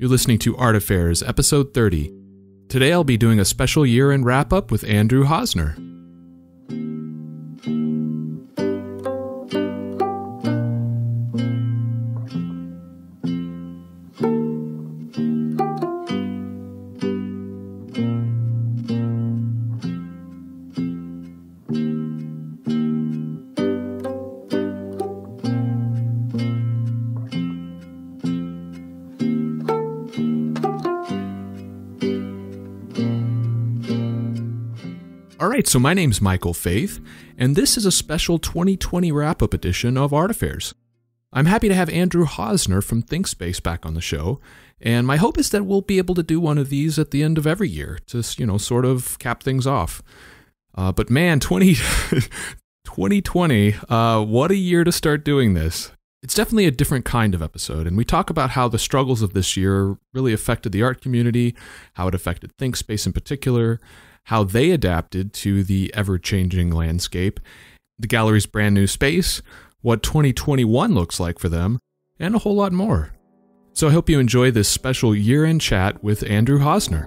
You're listening to Art Affairs, episode 30. Today I'll be doing a special year end wrap up with Andrew Hosner. So my name's Michael Faith, and this is a special 2020 wrap up edition of Art Affairs. I'm happy to have Andrew Hosner from ThinkSpace back on the show, and my hope is that we'll be able to do one of these at the end of every year to, you know, sort of cap things off. Uh, but man, 20, 2020, uh, what a year to start doing this. It's definitely a different kind of episode, and we talk about how the struggles of this year really affected the art community, how it affected ThinkSpace in particular, how they adapted to the ever changing landscape, the gallery's brand new space, what 2021 looks like for them, and a whole lot more. So I hope you enjoy this special year end chat with Andrew Hosner.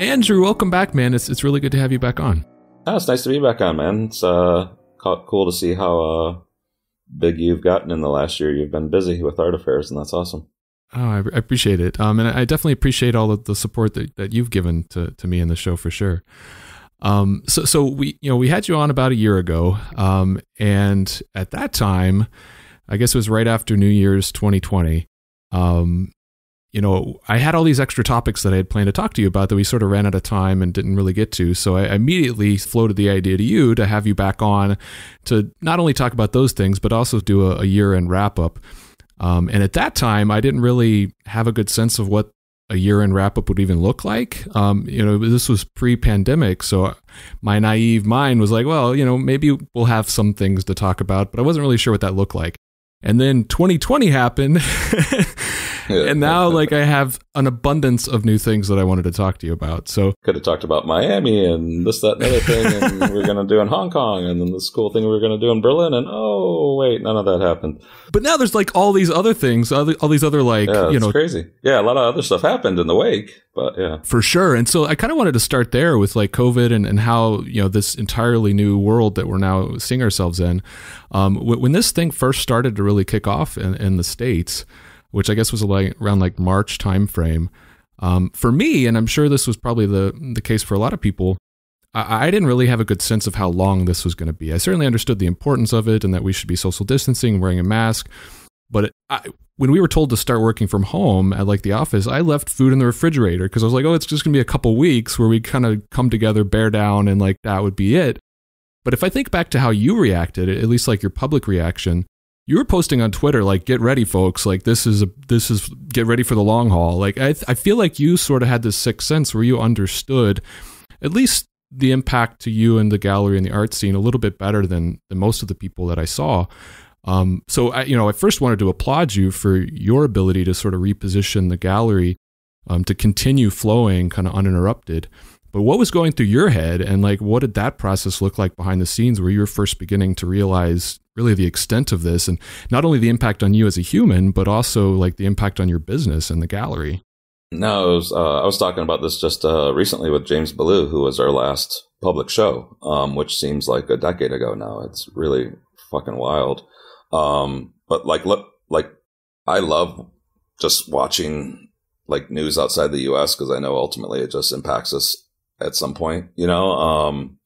Andrew, welcome back, man. It's, it's really good to have you back on. Oh, it's nice to be back on, man. It's uh, cool to see how uh, big you've gotten in the last year. You've been busy with art affairs, and that's awesome. Oh, I, I appreciate it. Um, and I definitely appreciate all of the support that, that you've given to, to me in the show for sure. Um, so, so we, you know, we had you on about a year ago. Um, and at that time, I guess it was right after New Year's 2020. Um, you know, I had all these extra topics that I had planned to talk to you about that we sort of ran out of time and didn't really get to. So I immediately floated the idea to you to have you back on to not only talk about those things, but also do a, a year end wrap up. Um, and at that time, I didn't really have a good sense of what a year end wrap up would even look like. Um, you know, this was pre pandemic. So my naive mind was like, well, you know, maybe we'll have some things to talk about, but I wasn't really sure what that looked like. And then 2020 happened. and now like I have an abundance of new things that I wanted to talk to you about. So could have talked about Miami and this, that, and other thing, and we are gonna do in Hong Kong, and then this cool thing we were gonna do in Berlin, and oh wait, none of that happened. But now there's like all these other things, all, all these other like yeah, you know crazy. Yeah, a lot of other stuff happened in the wake, but yeah, for sure. And so I kind of wanted to start there with like COVID and and how you know this entirely new world that we're now seeing ourselves in. Um, when this thing first started to really kick off in, in the states which I guess was like around like March timeframe. Um, for me, and I'm sure this was probably the the case for a lot of people, I, I didn't really have a good sense of how long this was going to be. I certainly understood the importance of it and that we should be social distancing, wearing a mask. But it, I, when we were told to start working from home at like the office, I left food in the refrigerator because I was like, oh, it's just going to be a couple weeks where we kind of come together, bear down, and like that would be it. But if I think back to how you reacted, at least like your public reaction, you were posting on Twitter like get ready folks. Like this is a this is get ready for the long haul. Like I I feel like you sort of had this sixth sense where you understood at least the impact to you and the gallery and the art scene a little bit better than than most of the people that I saw. Um, so I you know I first wanted to applaud you for your ability to sort of reposition the gallery um, to continue flowing kind of uninterrupted but what was going through your head and like what did that process look like behind the scenes where you were first beginning to realize really the extent of this and not only the impact on you as a human, but also like the impact on your business and the gallery. No, was, uh, I was talking about this just uh, recently with James Bullough, who was our last public show, um, which seems like a decade ago now. It's really fucking wild. Um, but like, look, like I love just watching like news outside the U.S. because I know ultimately it just impacts us at some point. You know, um,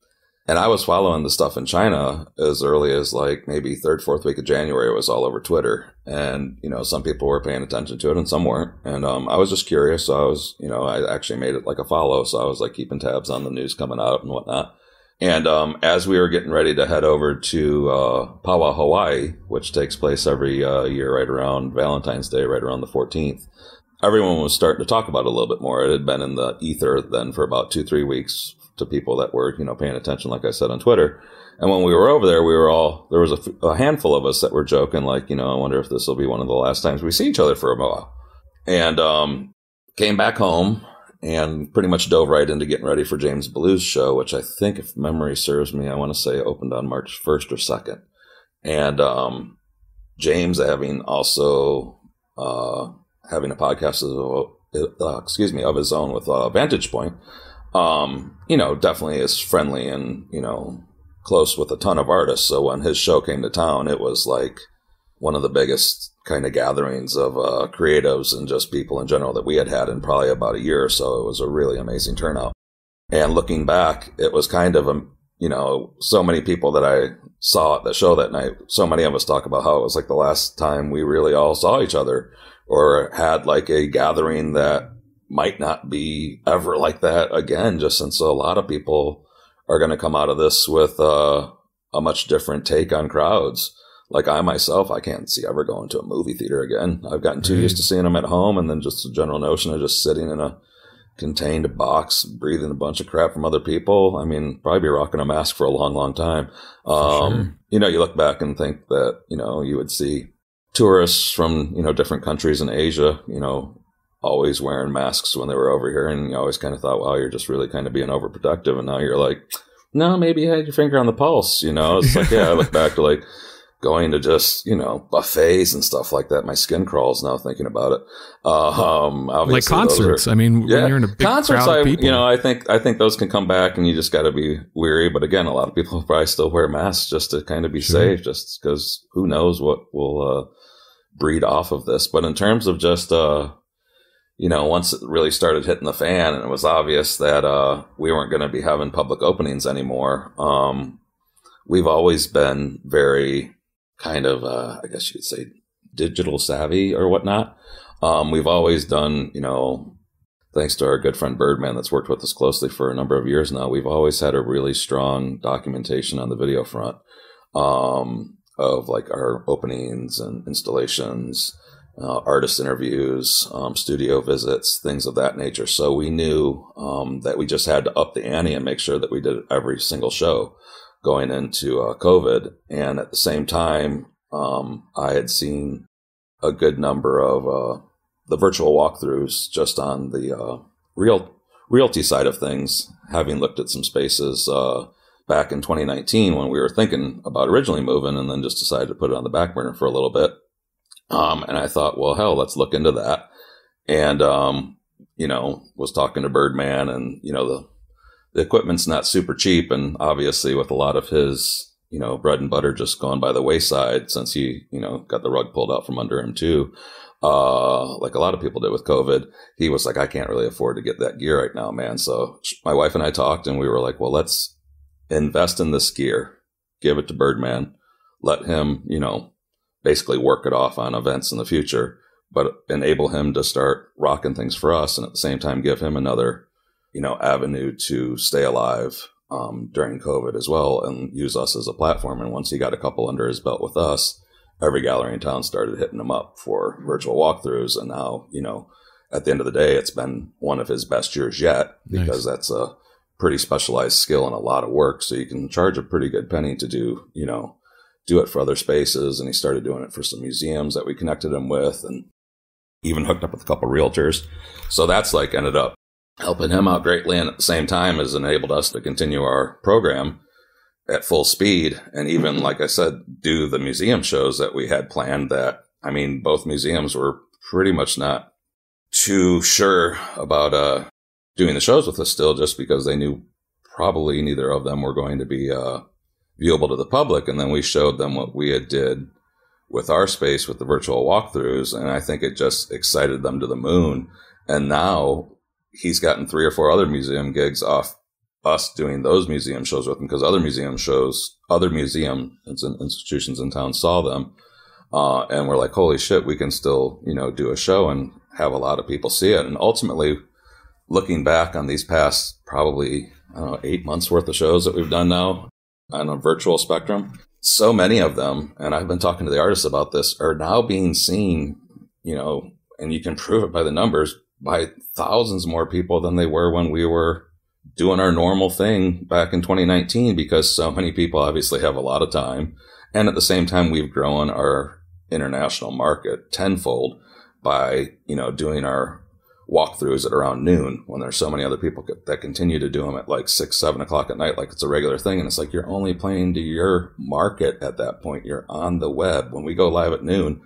and I was following the stuff in China as early as like maybe third, fourth week of January. It was all over Twitter. And, you know, some people were paying attention to it and some weren't. And um, I was just curious. So I was, you know, I actually made it like a follow. So I was like keeping tabs on the news coming out and whatnot. And um, as we were getting ready to head over to uh, Pow Wow, Hawaii, which takes place every uh, year right around Valentine's Day, right around the 14th, everyone was starting to talk about it a little bit more. It had been in the ether then for about two, three weeks to people that were, you know, paying attention, like I said on Twitter. And when we were over there, we were all, there was a, a handful of us that were joking, like, you know, I wonder if this will be one of the last times we see each other for a while. And, um, came back home and pretty much dove right into getting ready for James Bullough's show, which I think, if memory serves me, I want to say opened on March 1st or 2nd. And um, James having also uh, having a podcast of, uh, excuse me, of his own with uh, Vantage Point, um, you know, definitely is friendly and, you know, close with a ton of artists. So when his show came to town, it was like one of the biggest kind of gatherings of uh, creatives and just people in general that we had had in probably about a year or so. It was a really amazing turnout. And looking back, it was kind of a, you know, so many people that I saw at the show that night. So many of us talk about how it was like the last time we really all saw each other or had like a gathering that might not be ever like that again, just since a lot of people are going to come out of this with uh, a much different take on crowds. Like I myself, I can't see ever going to a movie theater again. I've gotten too used to seeing them at home, and then just the general notion of just sitting in a contained box, breathing a bunch of crap from other people. I mean, probably be rocking a mask for a long, long time. Um, sure. You know, you look back and think that you know you would see tourists from you know different countries in Asia, you know, always wearing masks when they were over here, and you always kind of thought, wow, you're just really kind of being overproductive, and now you're like, no, maybe you had your finger on the pulse, you know. It's like, yeah, I look back to like going to just you know buffets and stuff like that. My skin crawls now thinking about it. Um, like concerts. Are, I mean, yeah, when you're in a big concerts, crowd of people. I, you know, I think I think those can come back, and you just got to be weary. But again, a lot of people probably still wear masks just to kind of be sure. safe, just because who knows what will uh, breed off of this. But in terms of just uh, you know, once it really started hitting the fan, and it was obvious that uh, we weren't going to be having public openings anymore. Um, we've always been very kind of, uh, I guess you could say, digital savvy or whatnot. Um, we've always done, you know, thanks to our good friend Birdman that's worked with us closely for a number of years now, we've always had a really strong documentation on the video front um, of like our openings and installations, uh, artist interviews, um, studio visits, things of that nature. So we knew um, that we just had to up the ante and make sure that we did every single show going into uh, COVID. And at the same time, um, I had seen a good number of uh, the virtual walkthroughs just on the uh, real realty side of things, having looked at some spaces uh, back in 2019 when we were thinking about originally moving and then just decided to put it on the back burner for a little bit. Um, and I thought, well, hell, let's look into that. And, um, you know, was talking to Birdman and, you know, the the equipment's not super cheap, and obviously with a lot of his you know bread and butter just gone by the wayside since he you know got the rug pulled out from under him too. Uh, like a lot of people did with COVID, he was like, I can't really afford to get that gear right now, man. So my wife and I talked, and we were like, well, let's invest in this gear, give it to Birdman, let him, you know, basically work it off on events in the future, but enable him to start rocking things for us, and at the same time give him another you know, avenue to stay alive um, during COVID as well and use us as a platform. And once he got a couple under his belt with us, every gallery in town started hitting him up for virtual walkthroughs. And now, you know, at the end of the day, it's been one of his best years yet because nice. that's a pretty specialized skill and a lot of work. So you can charge a pretty good penny to do, you know, do it for other spaces. And he started doing it for some museums that we connected him with and even hooked up with a couple realtors. So that's like ended up helping him out greatly. And at the same time has enabled us to continue our program at full speed. And even, like I said, do the museum shows that we had planned that, I mean, both museums were pretty much not too sure about, uh, doing the shows with us still just because they knew probably neither of them were going to be, uh, viewable to the public. And then we showed them what we had did with our space with the virtual walkthroughs. And I think it just excited them to the moon. And now he's gotten three or four other museum gigs off us doing those museum shows with him because other museum shows, other museum institutions in town saw them. Uh, and we're like, holy shit, we can still, you know, do a show and have a lot of people see it. And ultimately, looking back on these past probably, know, eight months worth of shows that we've done now on a virtual spectrum, so many of them, and I've been talking to the artists about this, are now being seen, you know, and you can prove it by the numbers by thousands more people than they were when we were doing our normal thing back in 2019 because so many people obviously have a lot of time. And at the same time, we've grown our international market tenfold by, you know, doing our walkthroughs at around noon when there's so many other people that continue to do them at like six, seven o'clock at night, like it's a regular thing. And it's like you're only playing to your market at that point. You're on the web. When we go live at noon,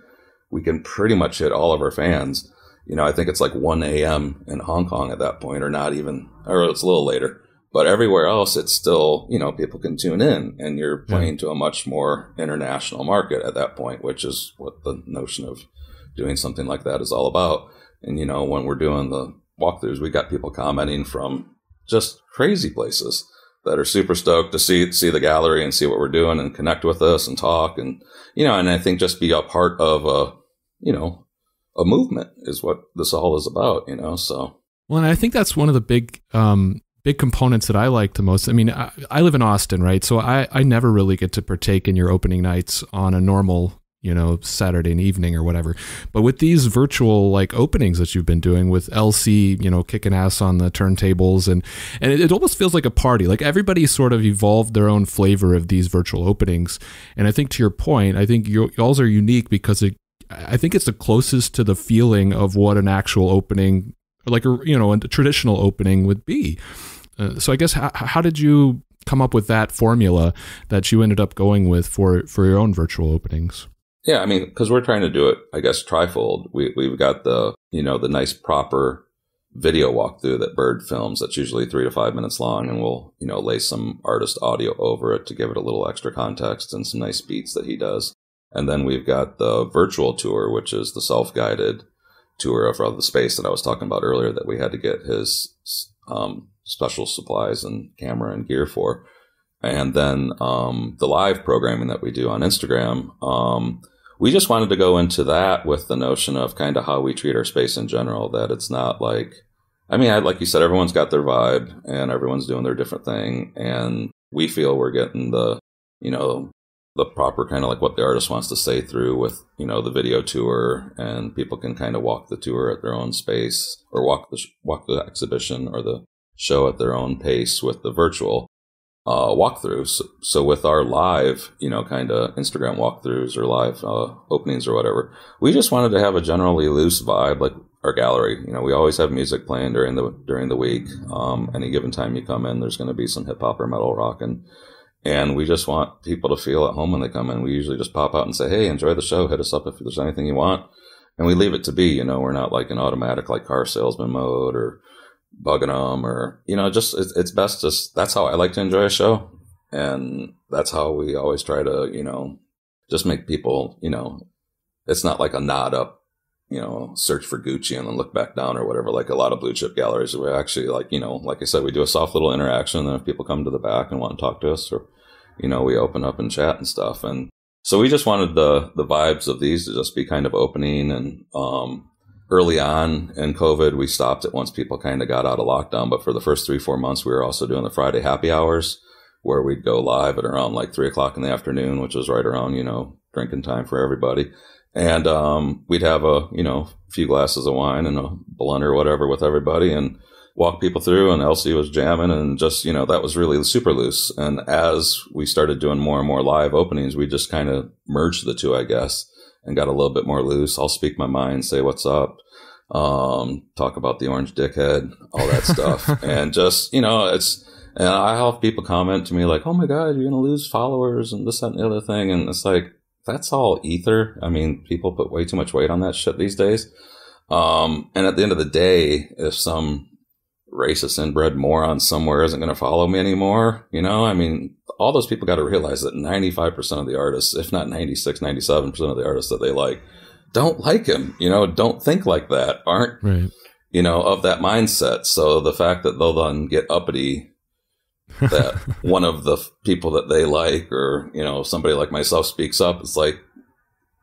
we can pretty much hit all of our fans. You know, I think it's like 1 a.m. in Hong Kong at that point, or not even, or it's a little later. But everywhere else, it's still, you know, people can tune in and you're playing yeah. to a much more international market at that point, which is what the notion of doing something like that is all about. And, you know, when we're doing the walkthroughs, we got people commenting from just crazy places that are super stoked to see, see the gallery and see what we're doing and connect with us and talk. And, you know, and I think just be a part of a, you know, a movement is what this all is about, you know, so. Well, and I think that's one of the big, um, big components that I like the most. I mean, I, I, live in Austin, right? So I, I never really get to partake in your opening nights on a normal you know, Saturday evening or whatever. But with these virtual like openings that you've been doing with LC, you know, kicking ass on the turntables and and it, it almost feels like a party. Like everybody sort of evolved their own flavor of these virtual openings. And I think to your point, I think y'all's are unique because it, I think it's the closest to the feeling of what an actual opening, like a you know, a traditional opening would be. Uh, so I guess how, how did you come up with that formula that you ended up going with for for your own virtual openings? Yeah, I mean, because we're trying to do it, I guess, trifold. We we've got the you know the nice proper video walkthrough that Bird films. That's usually three to five minutes long, and we'll you know lay some artist audio over it to give it a little extra context and some nice beats that he does. And then we've got the virtual tour, which is the self guided tour of the space that I was talking about earlier that we had to get his um, special supplies and camera and gear for. And then um, the live programming that we do on Instagram. Um, we just wanted to go into that with the notion of kind of how we treat our space in general. That it's not like, I mean, I, like you said, everyone's got their vibe and everyone's doing their different thing, and we feel we're getting the, you know, the proper kind of like what the artist wants to say through with you know the video tour, and people can kind of walk the tour at their own space or walk the walk the exhibition or the show at their own pace with the virtual uh, walkthroughs. So, with our live, you know, kind of Instagram walkthroughs or live uh, openings or whatever, we just wanted to have a generally loose vibe, like our gallery. You know, we always have music playing during the during the week. Um, any given time you come in, there's going to be some hip hop or metal rock, and and we just want people to feel at home when they come in. We usually just pop out and say, "Hey, enjoy the show. Hit us up if there's anything you want." And we leave it to be, you know, we're not like an automatic like car salesman mode or bugging them or you know just it's, best just that's how i like to enjoy a show. And that's how we always try to you know just make people you know it's not like a nod up you know search for gucci and then look back down or whatever like a lot of blue chip galleries. We actually like you know like i said we do a soft little interaction and then if people come to the back and want to talk to us or you know we open up and chat and stuff. And so we just wanted the the vibes of these to just be kind of opening and um early on in COVID, we stopped it once people kind of got out of lockdown. But for the first three, four months, we were also doing the Friday happy hours where we'd go live at around like three o'clock in the afternoon, which was right around, you know, drinking time for everybody. And, um, we'd have a, you know, few glasses of wine and a blunt or whatever with everybody and walk people through. And Elsie was jamming and just, you know, that was really super loose. And as we started doing more and more live openings, we just kind of merged the two, I guess and got a little bit more loose. I'll speak my mind, say what's up, um, talk about the orange dickhead, all that stuff. and just, you know, it's, and I have people comment to me like, oh my God, you're going to lose followers and this, that, and the other thing. And it's like, that's all ether. I mean, people put way too much weight on that shit these days. Um, and at the end of the day, if some racist inbred moron somewhere isn't going to follow me anymore. You know, I mean, all those people got to realize that 95% of the artists, if not 96, 97% of the artists that they like, don't like him, you know, don't think like that, aren't, right. you know, of that mindset. So the fact that they'll then get uppity that one of the people that they like or, you know, somebody like myself speaks up, it's like,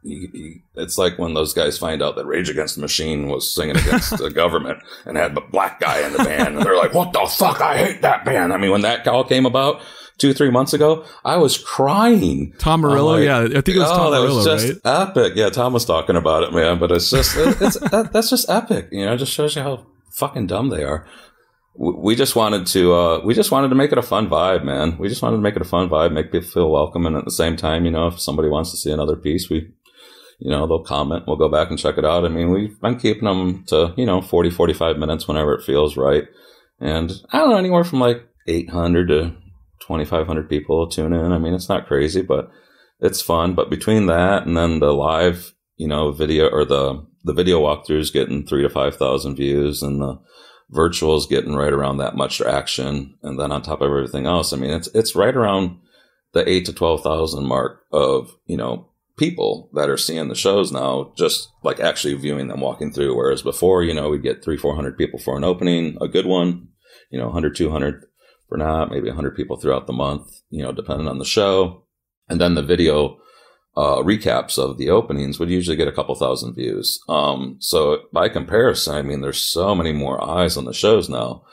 he, he, it's like when those guys find out that Rage Against the Machine was singing against the government and had a black guy in the band, and they're like, "What the fuck? I hate that band." I mean, when that call came about two, three months ago, I was crying. Tom Morello, like, yeah, I think it was oh, Tom that was just right? epic. Yeah, Tom was talking about it, man. But it's just, it, it's that, that's just epic. You know, it just shows you how fucking dumb they are we just wanted to uh, we just wanted to make it a fun vibe, man. We just wanted to make it a fun vibe, make people feel welcome, and at the same time, you know, if somebody wants to see another piece, we you know, they'll comment. We'll go back and check it out. I mean, we've been keeping them to, you know, 40, 45 minutes whenever it feels right. And I don't know, anywhere from like 800 to 2,500 people tune in. I mean, it's not crazy, but it's fun. But between that and then the live, you know, video or the, the video walkthroughs getting three to 5,000 views and the virtuals getting right around that much action. And then on top of everything else, I mean, it's, it's right around the eight to 12,000 mark of, you know, people that are seeing the shows now, just like actually viewing them walking through. Whereas before, you know, we'd get three, 400 people for an opening, a good one, you know, 100, 200 for not, maybe 100 people throughout the month, you know, depending on the show. And then the video uh, recaps of the openings would usually get a couple thousand views. Um, so by comparison, I mean, there's so many more eyes on the shows now.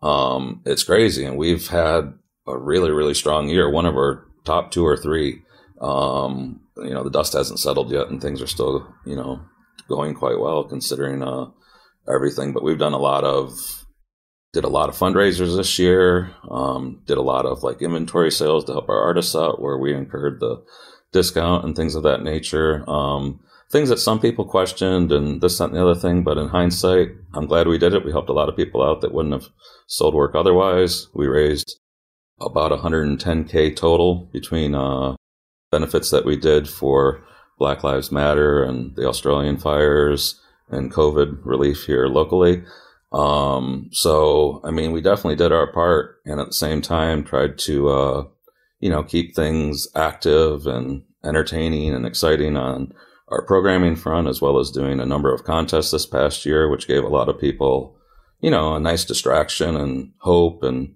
Um, it's crazy. And we've had a really, really strong year. One of our top two or three. Um, you know, the dust hasn't settled yet and things are still, you know, going quite well considering, uh, everything. But we've done a lot of, did a lot of fundraisers this year. Um, did a lot of like inventory sales to help our artists out where we incurred the discount and things of that nature. Um, things that some people questioned and this, that, and the other thing. But in hindsight, I'm glad we did it. We helped a lot of people out that wouldn't have sold work otherwise. We raised about 110k total between uh, benefits that we did for Black Lives Matter and the Australian fires and COVID relief here locally. Um, so, I mean, we definitely did our part and at the same time tried to, uh, you know, keep things active and entertaining and exciting on our programming front, as well as doing a number of contests this past year, which gave a lot of people, you know, a nice distraction and hope and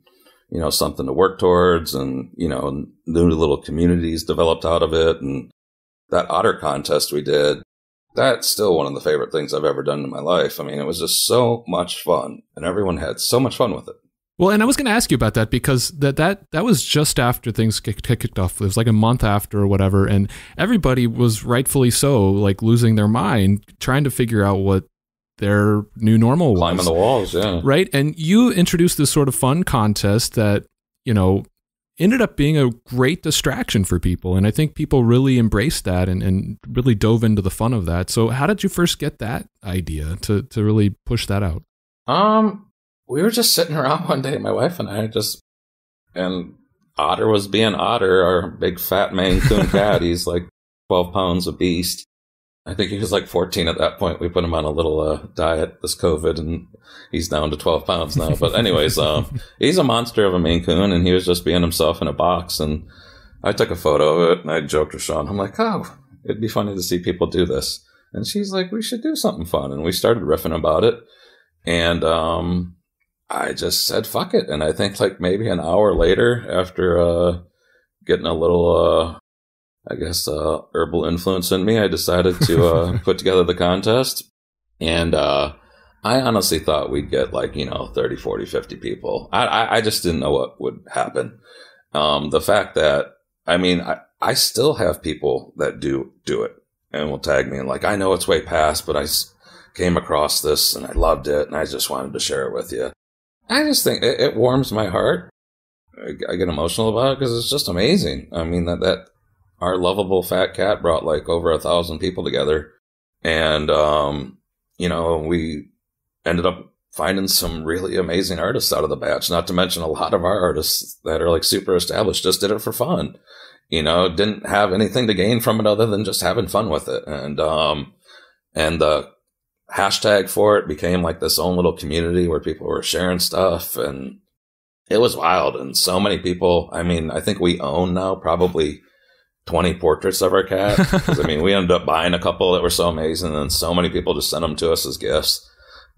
you know, something to work towards and, you know, new little communities developed out of it. And that otter contest we did, that's still one of the favorite things I've ever done in my life. I mean, it was just so much fun and everyone had so much fun with it. Well, and I was going to ask you about that because that that that was just after things kicked off. It was like a month after or whatever, and everybody was rightfully so like losing their mind trying to figure out what their new normal Climbing was. the walls, yeah. Right. And you introduced this sort of fun contest that, you know, ended up being a great distraction for people. And I think people really embraced that and, and really dove into the fun of that. So how did you first get that idea to, to really push that out? Um, we were just sitting around one day, my wife and I just, and Otter was being Otter, our big fat Maine Coon cat. He's like 12 pounds a beast. I think he was like 14 at that point. We put him on a little uh, diet this COVID, and he's down to 12 pounds now. But anyways, uh, he's a monster of a Maine Coon, and he was just being himself in a box. And I took a photo of it, and I joked with Sean. I'm like, oh, it'd be funny to see people do this. And she's like, we should do something fun. And we started riffing about it. And um, I just said, fuck it. And I think like maybe an hour later, after uh, getting a little uh, I guess, uh, herbal influence in me, I decided to uh, put together the contest. And uh, I honestly thought we'd get like, you know, 30, 40, 50 people. I, I, I just didn't know what would happen. Um, the fact that, I mean, I, I still have people that do do it and will tag me and like, I know it's way past, but I came across this and I loved it and I just wanted to share it with you. I just think it, it warms my heart. I, I get emotional about it because it's just amazing. I mean, that, that our lovable fat cat brought like over a thousand people together. And, um, you know, we ended up finding some really amazing artists out of the batch, not to mention a lot of our artists that are like super established just did it for fun. You know, didn't have anything to gain from it other than just having fun with it. And, um, and the hashtag for it became like this own little community where people were sharing stuff and it was wild. And so many people, I mean, I think we own now probably 20 portraits of our cat. I mean, we ended up buying a couple that were so amazing, and so many people just sent them to us as gifts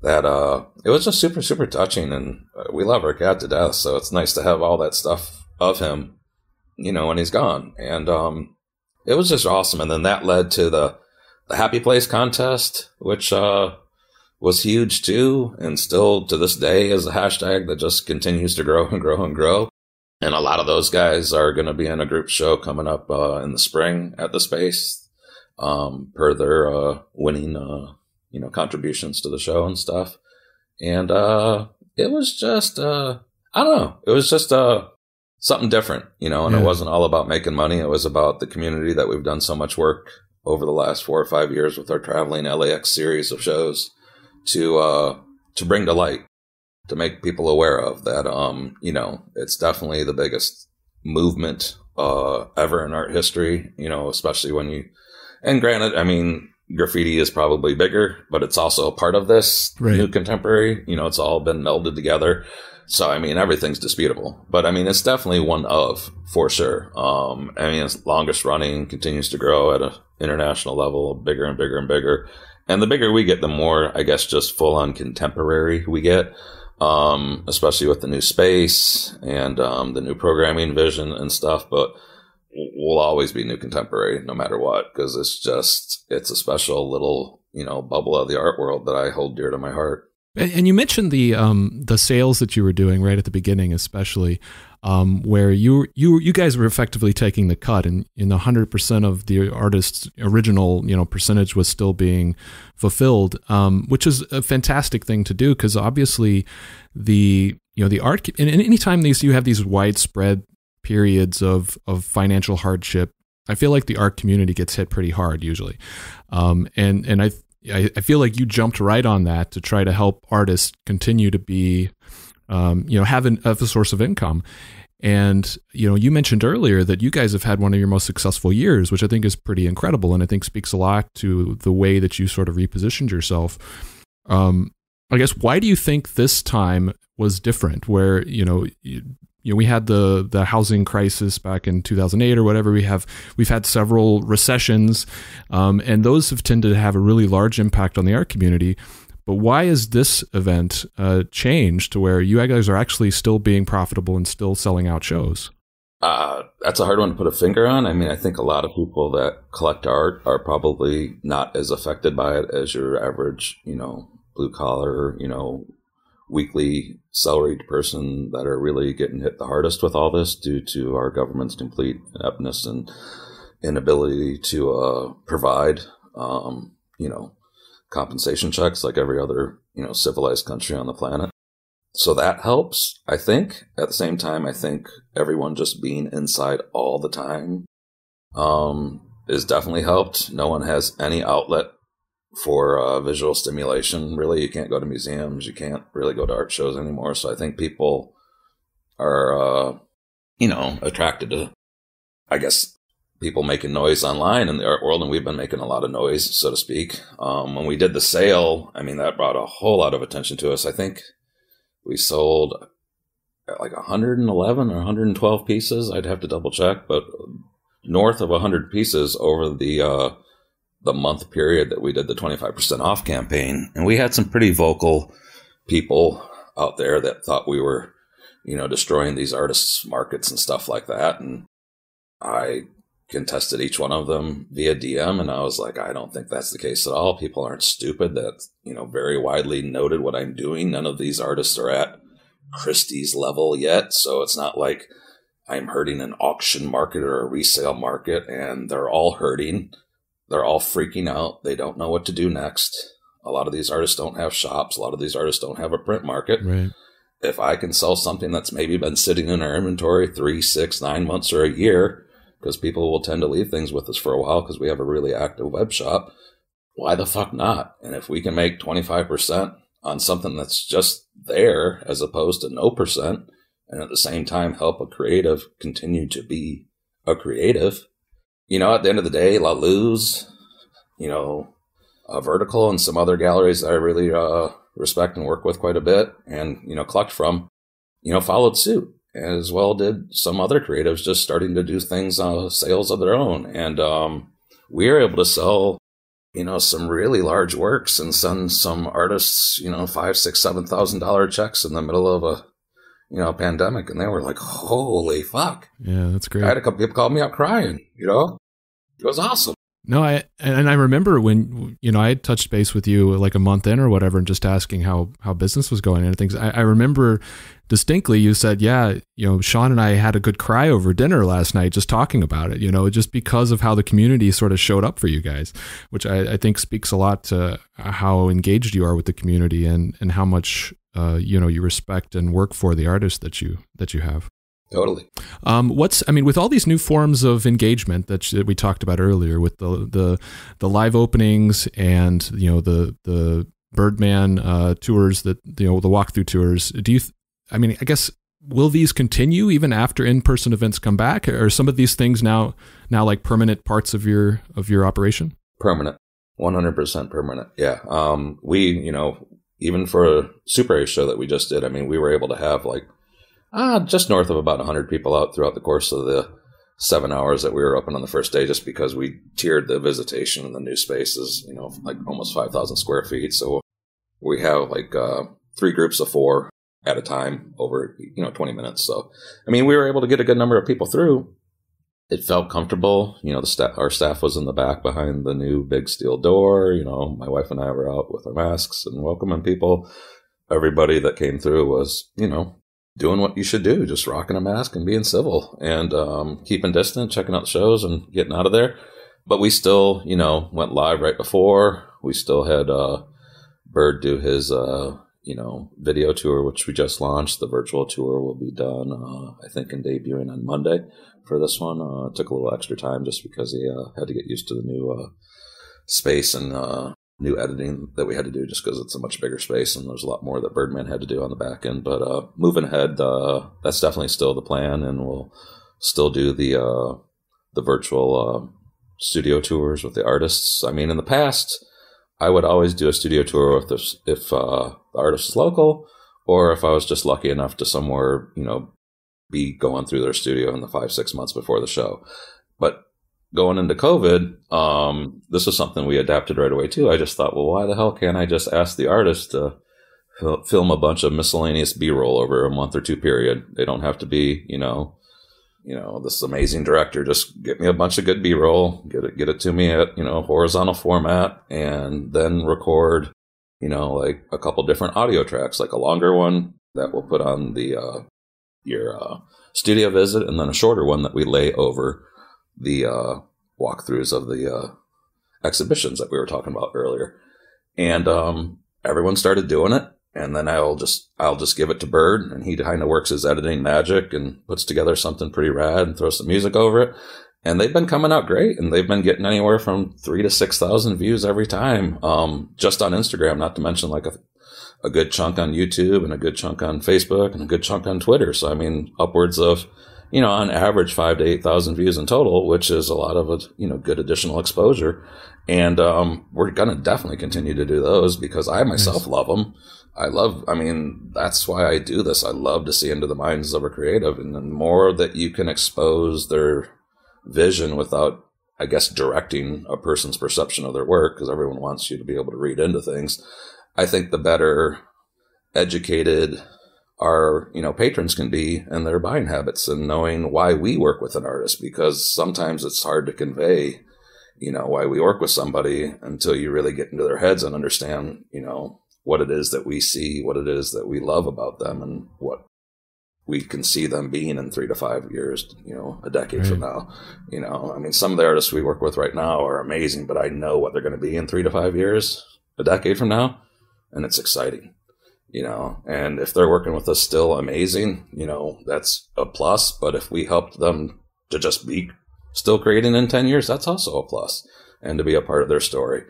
that uh, it was just super, super touching. And uh, we love our cat to death. So it's nice to have all that stuff of him, you know, when he's gone. And um, it was just awesome. And then that led to the, the Happy Place contest, which uh, was huge too. And still to this day is a hashtag that just continues to grow and grow and grow. And a lot of those guys are going to be in a group show coming up uh, in the spring at the space, um, per their uh, winning, uh, you know, contributions to the show and stuff. And uh, it was just, uh, I don't know, it was just uh, something different, you know. And yeah. it wasn't all about making money; it was about the community that we've done so much work over the last four or five years with our traveling LAX series of shows to uh, to bring to light, to make people aware of that. Um, you know, it's definitely the biggest movement uh, ever in art history. You know, especially when you and granted, I mean, graffiti is probably bigger, but it's also a part of this right. new contemporary. You know, it's all been melded together. So I mean, everything's disputable, but I mean, it's definitely one of for sure. Um, I mean, it's longest running, continues to grow at an international level, bigger and bigger and bigger. And the bigger we get, the more I guess just full on contemporary we get. Um, especially with the new space and um, the new programming vision and stuff. But we'll always be new contemporary no matter what because it's just it's a special little you know bubble of the art world that I hold dear to my heart. And you mentioned the um, the sales that you were doing right at the beginning, especially um, where you you you guys were effectively taking the cut, and in hundred percent of the artist's original you know percentage was still being fulfilled, um, which is a fantastic thing to do because obviously the you know the art and anytime these you have these widespread periods of of financial hardship, I feel like the art community gets hit pretty hard usually, um, and and I, I feel like you jumped right on that to try to help artists continue to be, um, you know, have, an, have a source of income. And you know, you mentioned earlier that you guys have had one of your most successful years, which I think is pretty incredible, and I think speaks a lot to the way that you sort of repositioned yourself. Um, I guess why do you think this time was different? Where you know you know we had the the housing crisis back in 2008 or whatever we have we've had several recessions um, and those have tended to have a really large impact on the art community but why is this event uh, changed to where you guys are actually still being profitable and still selling out shows uh, that's a hard one to put a finger on. I mean, I think a lot of people that collect art are probably not as affected by it as your average, you know, blue collar, you know, weekly salaried person that are really getting hit the hardest with all this due to our government's complete ineptness and inability to uh, provide, um, you know, compensation checks like every other, you know, civilized country on the planet. So that helps, I think. At the same time, I think everyone just being inside all the time um, is definitely helped. No one has any outlet for uh, visual stimulation. Really, you can't go to museums. You can't really go to art shows anymore. So I think people are, uh, you know, attracted to, I guess, people making noise online in the art world, and we've been making a lot of noise, so to speak. Um, when we did the sale, I mean, that brought a whole lot of attention to us. I think we sold like 111 or 112 pieces. I'd have to double check, but north of 100 pieces over the uh, the month period that we did the 25% off campaign. And we had some pretty vocal people out there that thought we were, you know, destroying these artists' markets and stuff like that. And I contested each one of them via DM. And I was like, I don't think that's the case at all. People aren't stupid. That, you know, very widely noted what I'm doing. None of these artists are at Christie's level yet. So it's not like I'm hurting an auction market or a resale market and they're all hurting they're all freaking out. They don't know what to do next. A lot of these artists don't have shops. A lot of these artists don't have a print market. Right. If I can sell something that's maybe been sitting in our inventory three, six, nine months or a year, because people will tend to leave things with us for a while because we have a really active web shop, why the fuck not? And if we can make 25% on something that's just there as opposed to no percent, and at the same time help a creative continue to be a creative, you know, at the end of the day, La Luz, you know, uh, Vertical and some other galleries that I really uh, respect and work with quite a bit and, you know, collect from, you know, followed suit. As well did some other creatives just starting to do things, uh, sales of their own. And um, we were able to sell, you know, some really large works and send some artists, you know, five, six, seven thousand dollar checks in the middle of a you know, pandemic, and they were like, "Holy fuck!" Yeah, that's great. I had a couple people call me up crying. You know, it was awesome. No, I and I remember when you know I had touched base with you like a month in or whatever, and just asking how how business was going and things. I, I remember distinctly you said, "Yeah, you know, Sean and I had a good cry over dinner last night, just talking about it. You know, just because of how the community sort of showed up for you guys, which I, I think speaks a lot to how engaged you are with the community and and how much uh, you know you respect and work for the artists that you that you have." Totally. Um, what's I mean, with all these new forms of engagement that, that we talked about earlier, with the the the live openings and you know the the Birdman uh, tours that you know the walkthrough tours. Do you? Th- I mean, I guess will these continue even after in-person events come back? Or are some of these things now now like permanent parts of your of your operation? Permanent, one hundred percent permanent. Yeah. Um, we you know even for a Super A show that we just did, I mean, we were able to have like uh, just north of about 100 people out throughout the course of the seven hours that we were open on the first day just because we tiered the visitation in the new spaces, you know, like almost 5,000 square feet. So we have like uh, three groups of four at a time over, you know, 20 minutes. So, I mean, we were able to get a good number of people through. It felt comfortable. You know, the staff, our staff was in the back behind the new big steel door. You know, my wife and I were out with our masks and welcoming people. Everybody that came through was, you know, doing what you should do, just rocking a mask and being civil and um, keeping distant, checking out shows and getting out of there. But we still, you know, went live right before. We still had uh, Bird do his, uh, you know, video tour, which we just launched. The virtual tour will be done, uh, I think, in debuting on Monday for this one. Uh, took a little extra time just because he uh, had to get used to the new uh, space and new editing that we had to do just because it's a much bigger space and there's a lot more that Birdman had to do on the back end. But uh, moving ahead, uh, that's definitely still the plan, and we'll still do the uh, the virtual uh, studio tours with the artists. I mean, in the past, I would always do a studio tour if if, if uh, the artist is local, or if I was just lucky enough to somewhere, you know, be going through their studio in the five six months before the show. But going into COVID, um, this was something we adapted right away too. I just thought, well, why the hell can't I just ask the artist to film a bunch of miscellaneous B-roll over a month or two period? They don't have to be, you know, you know, this amazing director. Just get me a bunch of good B-roll, get it, get it to me at you know horizontal format, and then record, you know, like a couple different audio tracks, like a longer one that we'll put on the uh, your uh, studio visit, and then a shorter one that we lay over the uh, walkthroughs of the uh, exhibitions that we were talking about earlier, and um, everyone started doing it. And then I'll just I'll just give it to Bird, and he kind of works his editing magic and puts together something pretty rad and throws some music over it. And they've been coming out great, and they've been getting anywhere from three to six thousand views every time, um, just on Instagram. Not to mention like a a good chunk on YouTube and a good chunk on Facebook and a good chunk on Twitter. So I mean, upwards of you know, on average five to 8,000 views in total, which is a lot of, you know, good additional exposure. And, um, we're going to definitely continue to do those because I myself nice. love them. I love, I mean, that's why I do this. I love to see into the minds of a creative and the more that you can expose their vision without, I guess, directing a person's perception of their work, because everyone wants you to be able to read into things. I think the better educated our you know patrons can be and their buying habits and knowing why we work with an artist because sometimes it's hard to convey you know why we work with somebody until you really get into their heads and understand you know what it is that we see what it is that we love about them and what we can see them being in three to five years, you know, a decade right. from now. You know, I mean, some of the artists we work with right now are amazing, but I know what they're going to be in three to five years, a decade from now, and it's exciting you know, and if they're working with us still amazing, you know, that's a plus. But if we helped them to just be still creating in 10 years, that's also a plus and to be a part of their story.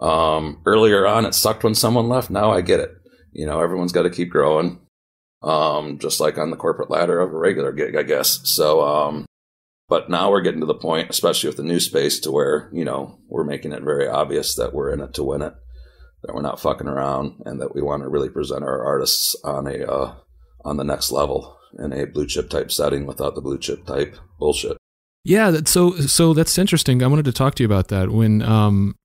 Um, earlier on, it sucked when someone left. Now I get it. You know, everyone's got to keep growing. Um, just like on the corporate ladder of a regular gig, I guess. So, um, but now we're getting to the point, especially with the new space to where, you know, we're making it very obvious that we're in it to win it that we're not fucking around and that we want to really present our artists on a uh, on the next level in a blue chip type setting without the blue chip type bullshit. Yeah, so so that's interesting. I wanted to talk to you about that when um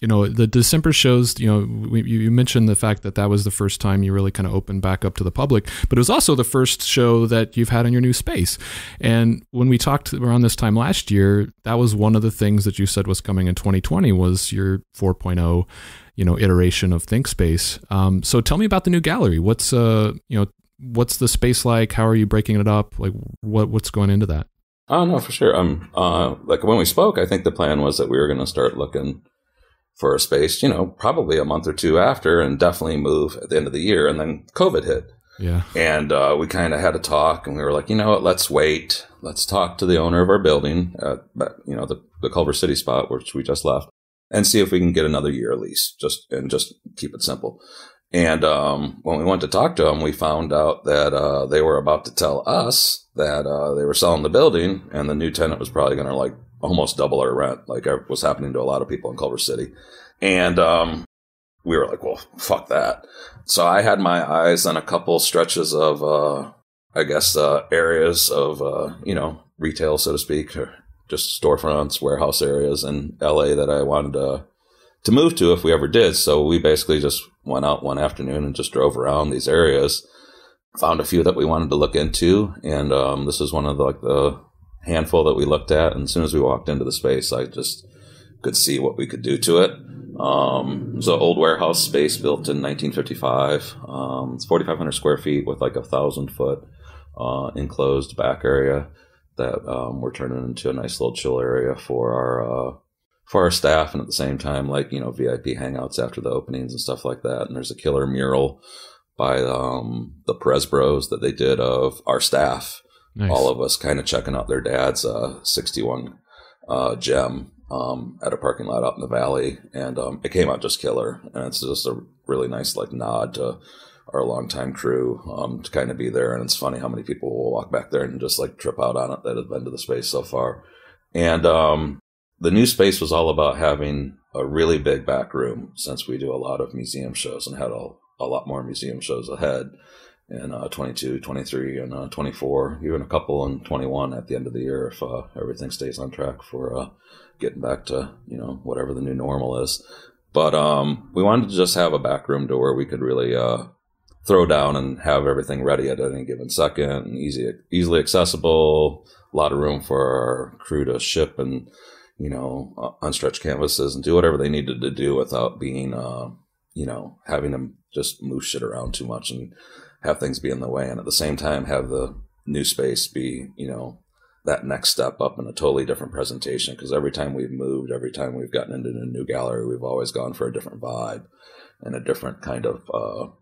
you know the December shows. You know, we, you mentioned the fact that that was the first time you really kind of opened back up to the public, but it was also the first show that you've had in your new space. And when we talked around this time last year, that was one of the things that you said was coming in 2020 was your 4.0 you know iteration of ThinkSpace. Um, so tell me about the new gallery. What's uh you know what's the space like? How are you breaking it up? Like what what's going into that? Oh no, for sure. Um, uh, like when we spoke, I think the plan was that we were going to start looking for a space, you know, probably a month or two after, and definitely move at the end of the year. And then COVID hit, Yeah. And uh, we kind of had a talk, and we were like, you know what? Let's wait. Let's talk to the owner of our building, at, you know, the, the Culver City spot, which we just left, and see if we can get another year lease. Just and just keep it simple. And um, when we went to talk to them, we found out that uh, they were about to tell us that uh, they were selling the building, and the new tenant was probably going to like almost double our rent, like was happening to a lot of people in Culver City. And um, we were like, well, fuck that. So I had my eyes on a couple stretches of, uh, I guess, uh, areas of, uh, you know, retail, so to speak, just storefronts, warehouse areas in LA that I wanted to, to move to if we ever did. So we basically just went out one afternoon and just drove around these areas, found a few that we wanted to look into. And, um, this is one of the, like the handful that we looked at. And as soon as we walked into the space, I just could see what we could do to it. Um, was an old warehouse space built in 1955. Um, it's 4,500 square feet with like a thousand foot uh, enclosed back area that um, we're turning into a nice little chill area for our uh, for our staff, and at the same time, like you know, VIP hangouts after the openings and stuff like that. And there's a killer mural by um, the Perez Bros that they did of our staff, nice. all of us kind of checking out their dad's uh, 61 uh, gem um, at a parking lot out in the valley, and um, it came out just killer. And it's just a really nice like nod to our longtime crew um, to kind of be there. And it's funny how many people will walk back there and just like trip out on it that have been to the space so far. And um, the new space was all about having a really big back room since we do a lot of museum shows and had a, a lot more museum shows ahead in uh, 22, 23, and uh, 24, even a couple in 21 at the end of the year if uh, everything stays on track for uh, getting back to you know whatever the new normal is. But um, we wanted to just have a back room to where we could really uh, throw down and have everything ready at any given second, and easy, easily accessible. A lot of room for our crew to ship and you know uh, unstretch canvases and do whatever they needed to do without being uh, you know having them just move shit around too much and have things be in the way, and at the same time have the new space be you know that next step up in a totally different presentation because every time we've moved, every time we've gotten into a new gallery, we've always gone for a different vibe and a different kind of uh,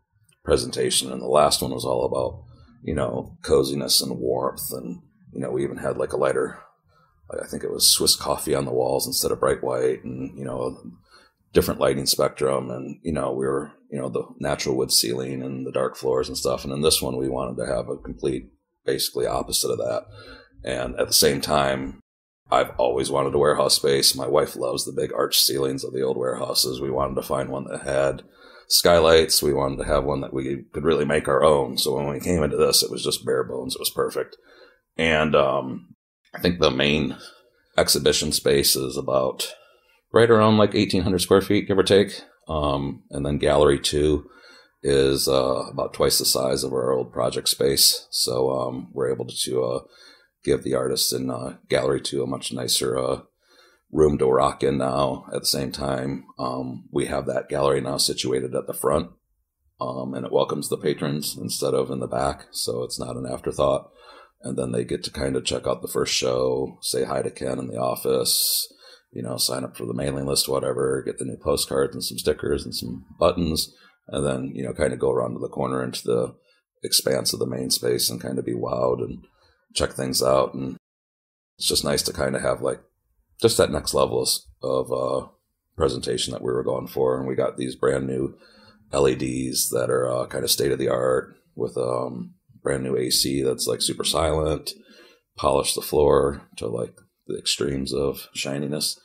presentation. And the last one was all about, you know, coziness and warmth. And, you know, we even had like a lighter, I think it was Swiss coffee on the walls instead of bright white and, you know, different lighting spectrum. And, you know, we were, you know, the natural wood ceiling and the dark floors and stuff. And in this one, we wanted to have a complete, basically opposite of that and at the same time, I've always wanted a warehouse space. My wife loves the big arch ceilings of the old warehouses. We wanted to find one that had skylights. We wanted to have one that we could really make our own. So when we came into this, it was just bare bones. It was perfect. And um, I think the main exhibition space is about right around like 1,800 square feet, give or take. Um, and then gallery two is uh, about twice the size of our old project space. So um, we're able to uh, give the artists in uh, gallery two a much nicer uh, room to rock in now. At the same time, um, we have that gallery now situated at the front, um, and it welcomes the patrons instead of in the back, so it's not an afterthought. And then they get to kind of check out the first show, say hi to Ken in the office, you know, sign up for the mailing list, whatever, get the new postcards and some stickers and some buttons, and then you know, kind of go around to the corner into the expanse of the main space and kind of be wowed and check things out. And it's just nice to kind of have like just that next level of uh, presentation that we were going for. And we got these brand new LEDs that are uh, kind of state of the art with um, brand new AC that's like super silent, polish the floor to like the extremes of shininess.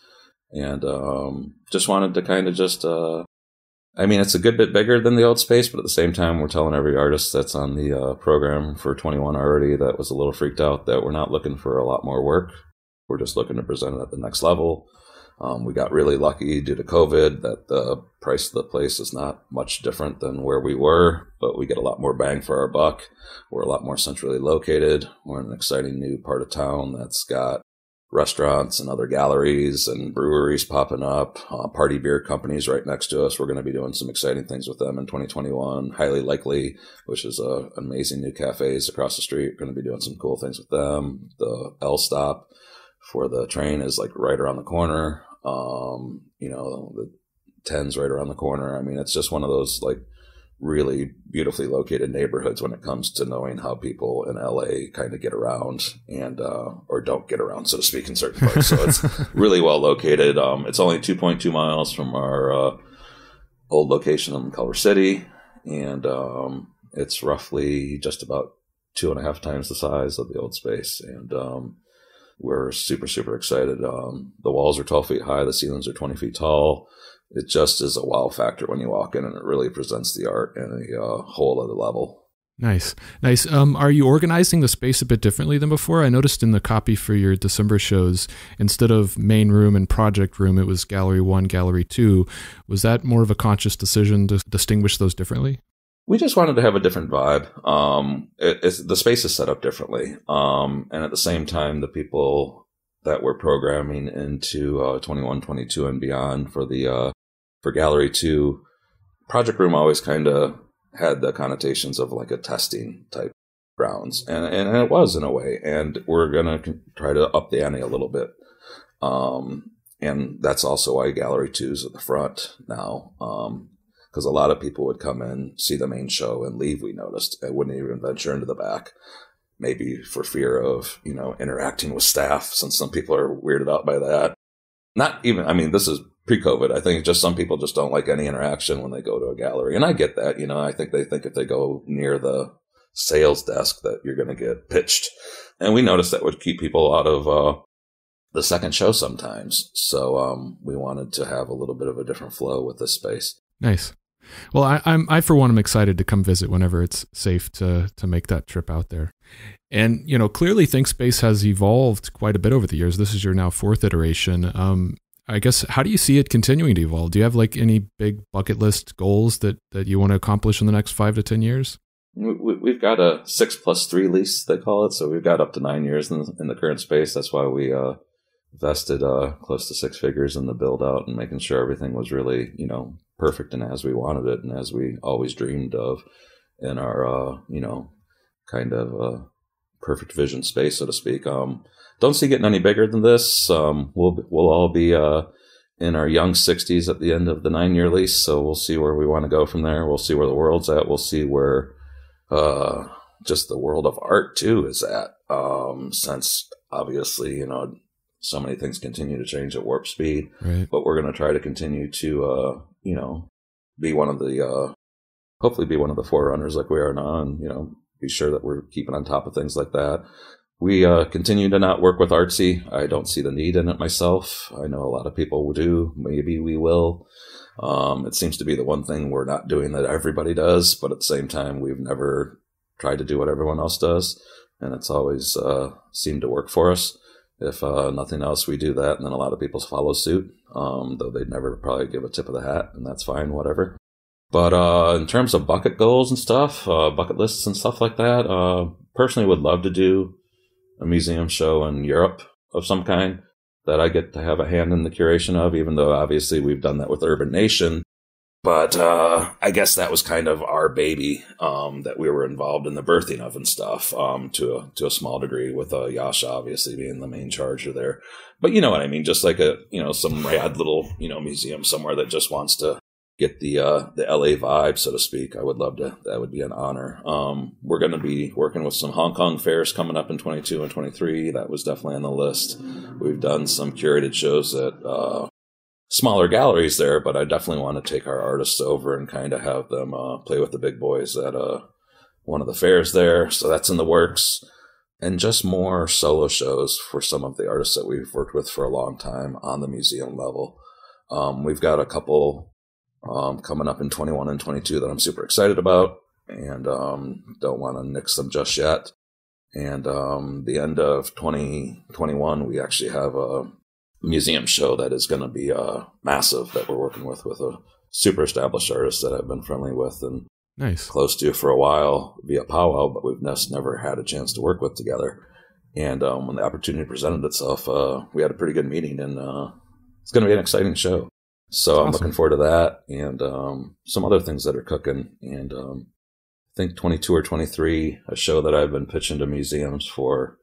And um, just wanted to kind of just uh, I mean, it's a good bit bigger than the old space, but at the same time, we're telling every artist that's on the uh, program for 21 already that was a little freaked out that we're not looking for a lot more work. We're just looking to present it at the next level. Um, we got really lucky due to COVID that the price of the place is not much different than where we were, but we get a lot more bang for our buck. We're a lot more centrally located. We're in an exciting new part of town that's got restaurants and other galleries and breweries popping up, uh, party beer companies right next to us. We're going to be doing some exciting things with them in 2021. Highly likely, which is a amazing new cafes across the street. We're going to be doing some cool things with them. The L stop for the train is like right around the corner. Um, you know, the 10's right around the corner. I mean, it's just one of those like really beautifully located neighborhoods when it comes to knowing how people in LA kind of get around and uh, or don't get around, so to speak, in certain parts. so it's really well located. Um, it's only 2.2 miles from our uh, old location in Culver City, and um, it's roughly just about two and a half times the size of the old space. And um, we're super super excited. Um, the walls are 12 feet high, the ceilings are 20 feet tall it just is a wow factor when you walk in, and it really presents the art in a uh, whole other level. Nice, nice. Um, are you organizing the space a bit differently than before? I noticed in the copy for your December shows, instead of main room and project room, it was gallery one, gallery two. Was that more of a conscious decision to distinguish those differently? We just wanted to have a different vibe. Um, it, the space is set up differently, um, and at the same time, the people that we're programming into uh, 21, 22, and beyond for the uh, for Gallery 2, Project Room always kind of had the connotations of like a testing type grounds, and, and, and it was in a way. And we're going to try to up the ante a little bit. Um, and that's also why Gallery 2 is at the front now. Because a lot of people would come in, see the main show, and leave. We noticed, and wouldn't even venture into the back, maybe for fear of you know interacting with staff, since some people are weirded out by that. Not even, I mean, this is pre-COVID. I think just some people just don't like any interaction when they go to a gallery, and I get that. You know, I think they think if they go near the sales desk that you're going to get pitched, and we noticed that would keep people out of uh, the second show sometimes. So um, we wanted to have a little bit of a different flow with this space. Nice. Well, I, am I for one am excited to come visit whenever it's safe to to make that trip out there. And you know, clearly, Thinkspace has evolved quite a bit over the years. This is your now fourth iteration. Um, I guess how do you see it continuing to evolve? Do you have like any big bucket list goals that that you want to accomplish in the next five to ten years? We've got a six plus three lease, they call it. So we've got up to nine years in, in the current space. That's why we uh, vested uh, close to six figures in the build out and making sure everything was really, you know, perfect and as we wanted it and as we always dreamed of in our, uh, you know, kind of uh, perfect vision space, so to speak. Um, don't see getting any bigger than this. Um, we'll we'll all be uh, in our young 60s at the end of the nine year lease, so we'll see where we want to go from there. We'll see where the world's at. We'll see where uh, just the world of art too is at. Um, since obviously, you know, so many things continue to change at warp speed, right. but we're going to try to continue to, uh, you know, be one of the, uh, hopefully be one of the forerunners like we are now, and you know, be sure that we're keeping on top of things like that. We uh, continue to not work with Artsy. I don't see the need in it myself. I know a lot of people do. Maybe we will. Um, it seems to be the one thing we're not doing that everybody does, but at the same time, we've never tried to do what everyone else does, and it's always uh, seemed to work for us. If uh, nothing else, we do that, and then a lot of people follow suit, um, though they'd never probably give a tip of the hat, and that's fine, whatever. But uh, in terms of bucket goals and stuff, uh, bucket lists and stuff like that, uh, personally would love to do a museum show in Europe of some kind that I get to have a hand in the curation of, even though obviously we've done that with Urban Nation. But uh, I guess that was kind of our baby um, that we were involved in the birthing of and stuff um, to a, to a small degree, with uh, Yasha obviously being the main charger there. But you know what I mean, just like a you know some rad little you know museum somewhere that just wants to get the uh, the LA vibe, so to speak. I would love to. That would be an honor. Um, we're going to be working with some Hong Kong fairs coming up in 22 and 23. That was definitely on the list. We've done some curated shows at uh, smaller galleries there, but I definitely want to take our artists over and kind of have them uh, play with the big boys at uh, one of the fairs there. So that's in the works. And just more solo shows for some of the artists that we've worked with for a long time on the museum level. Um, we've got a couple um, coming up in 21 and 22 that I'm super excited about and um, don't want to nix them just yet. And um, the end of 2021, we actually have a museum show that is going to be uh, massive that we're working with with a super established artist that I've been friendly with and nice close to for a while via Pow Wow, but we've just never had a chance to work with together. And um, when the opportunity presented itself, uh, we had a pretty good meeting, and uh, it's going to be an exciting show. So awesome. I'm looking forward to that and um, some other things that are cooking. And um, I think 22 or 23, a show that I've been pitching to museums for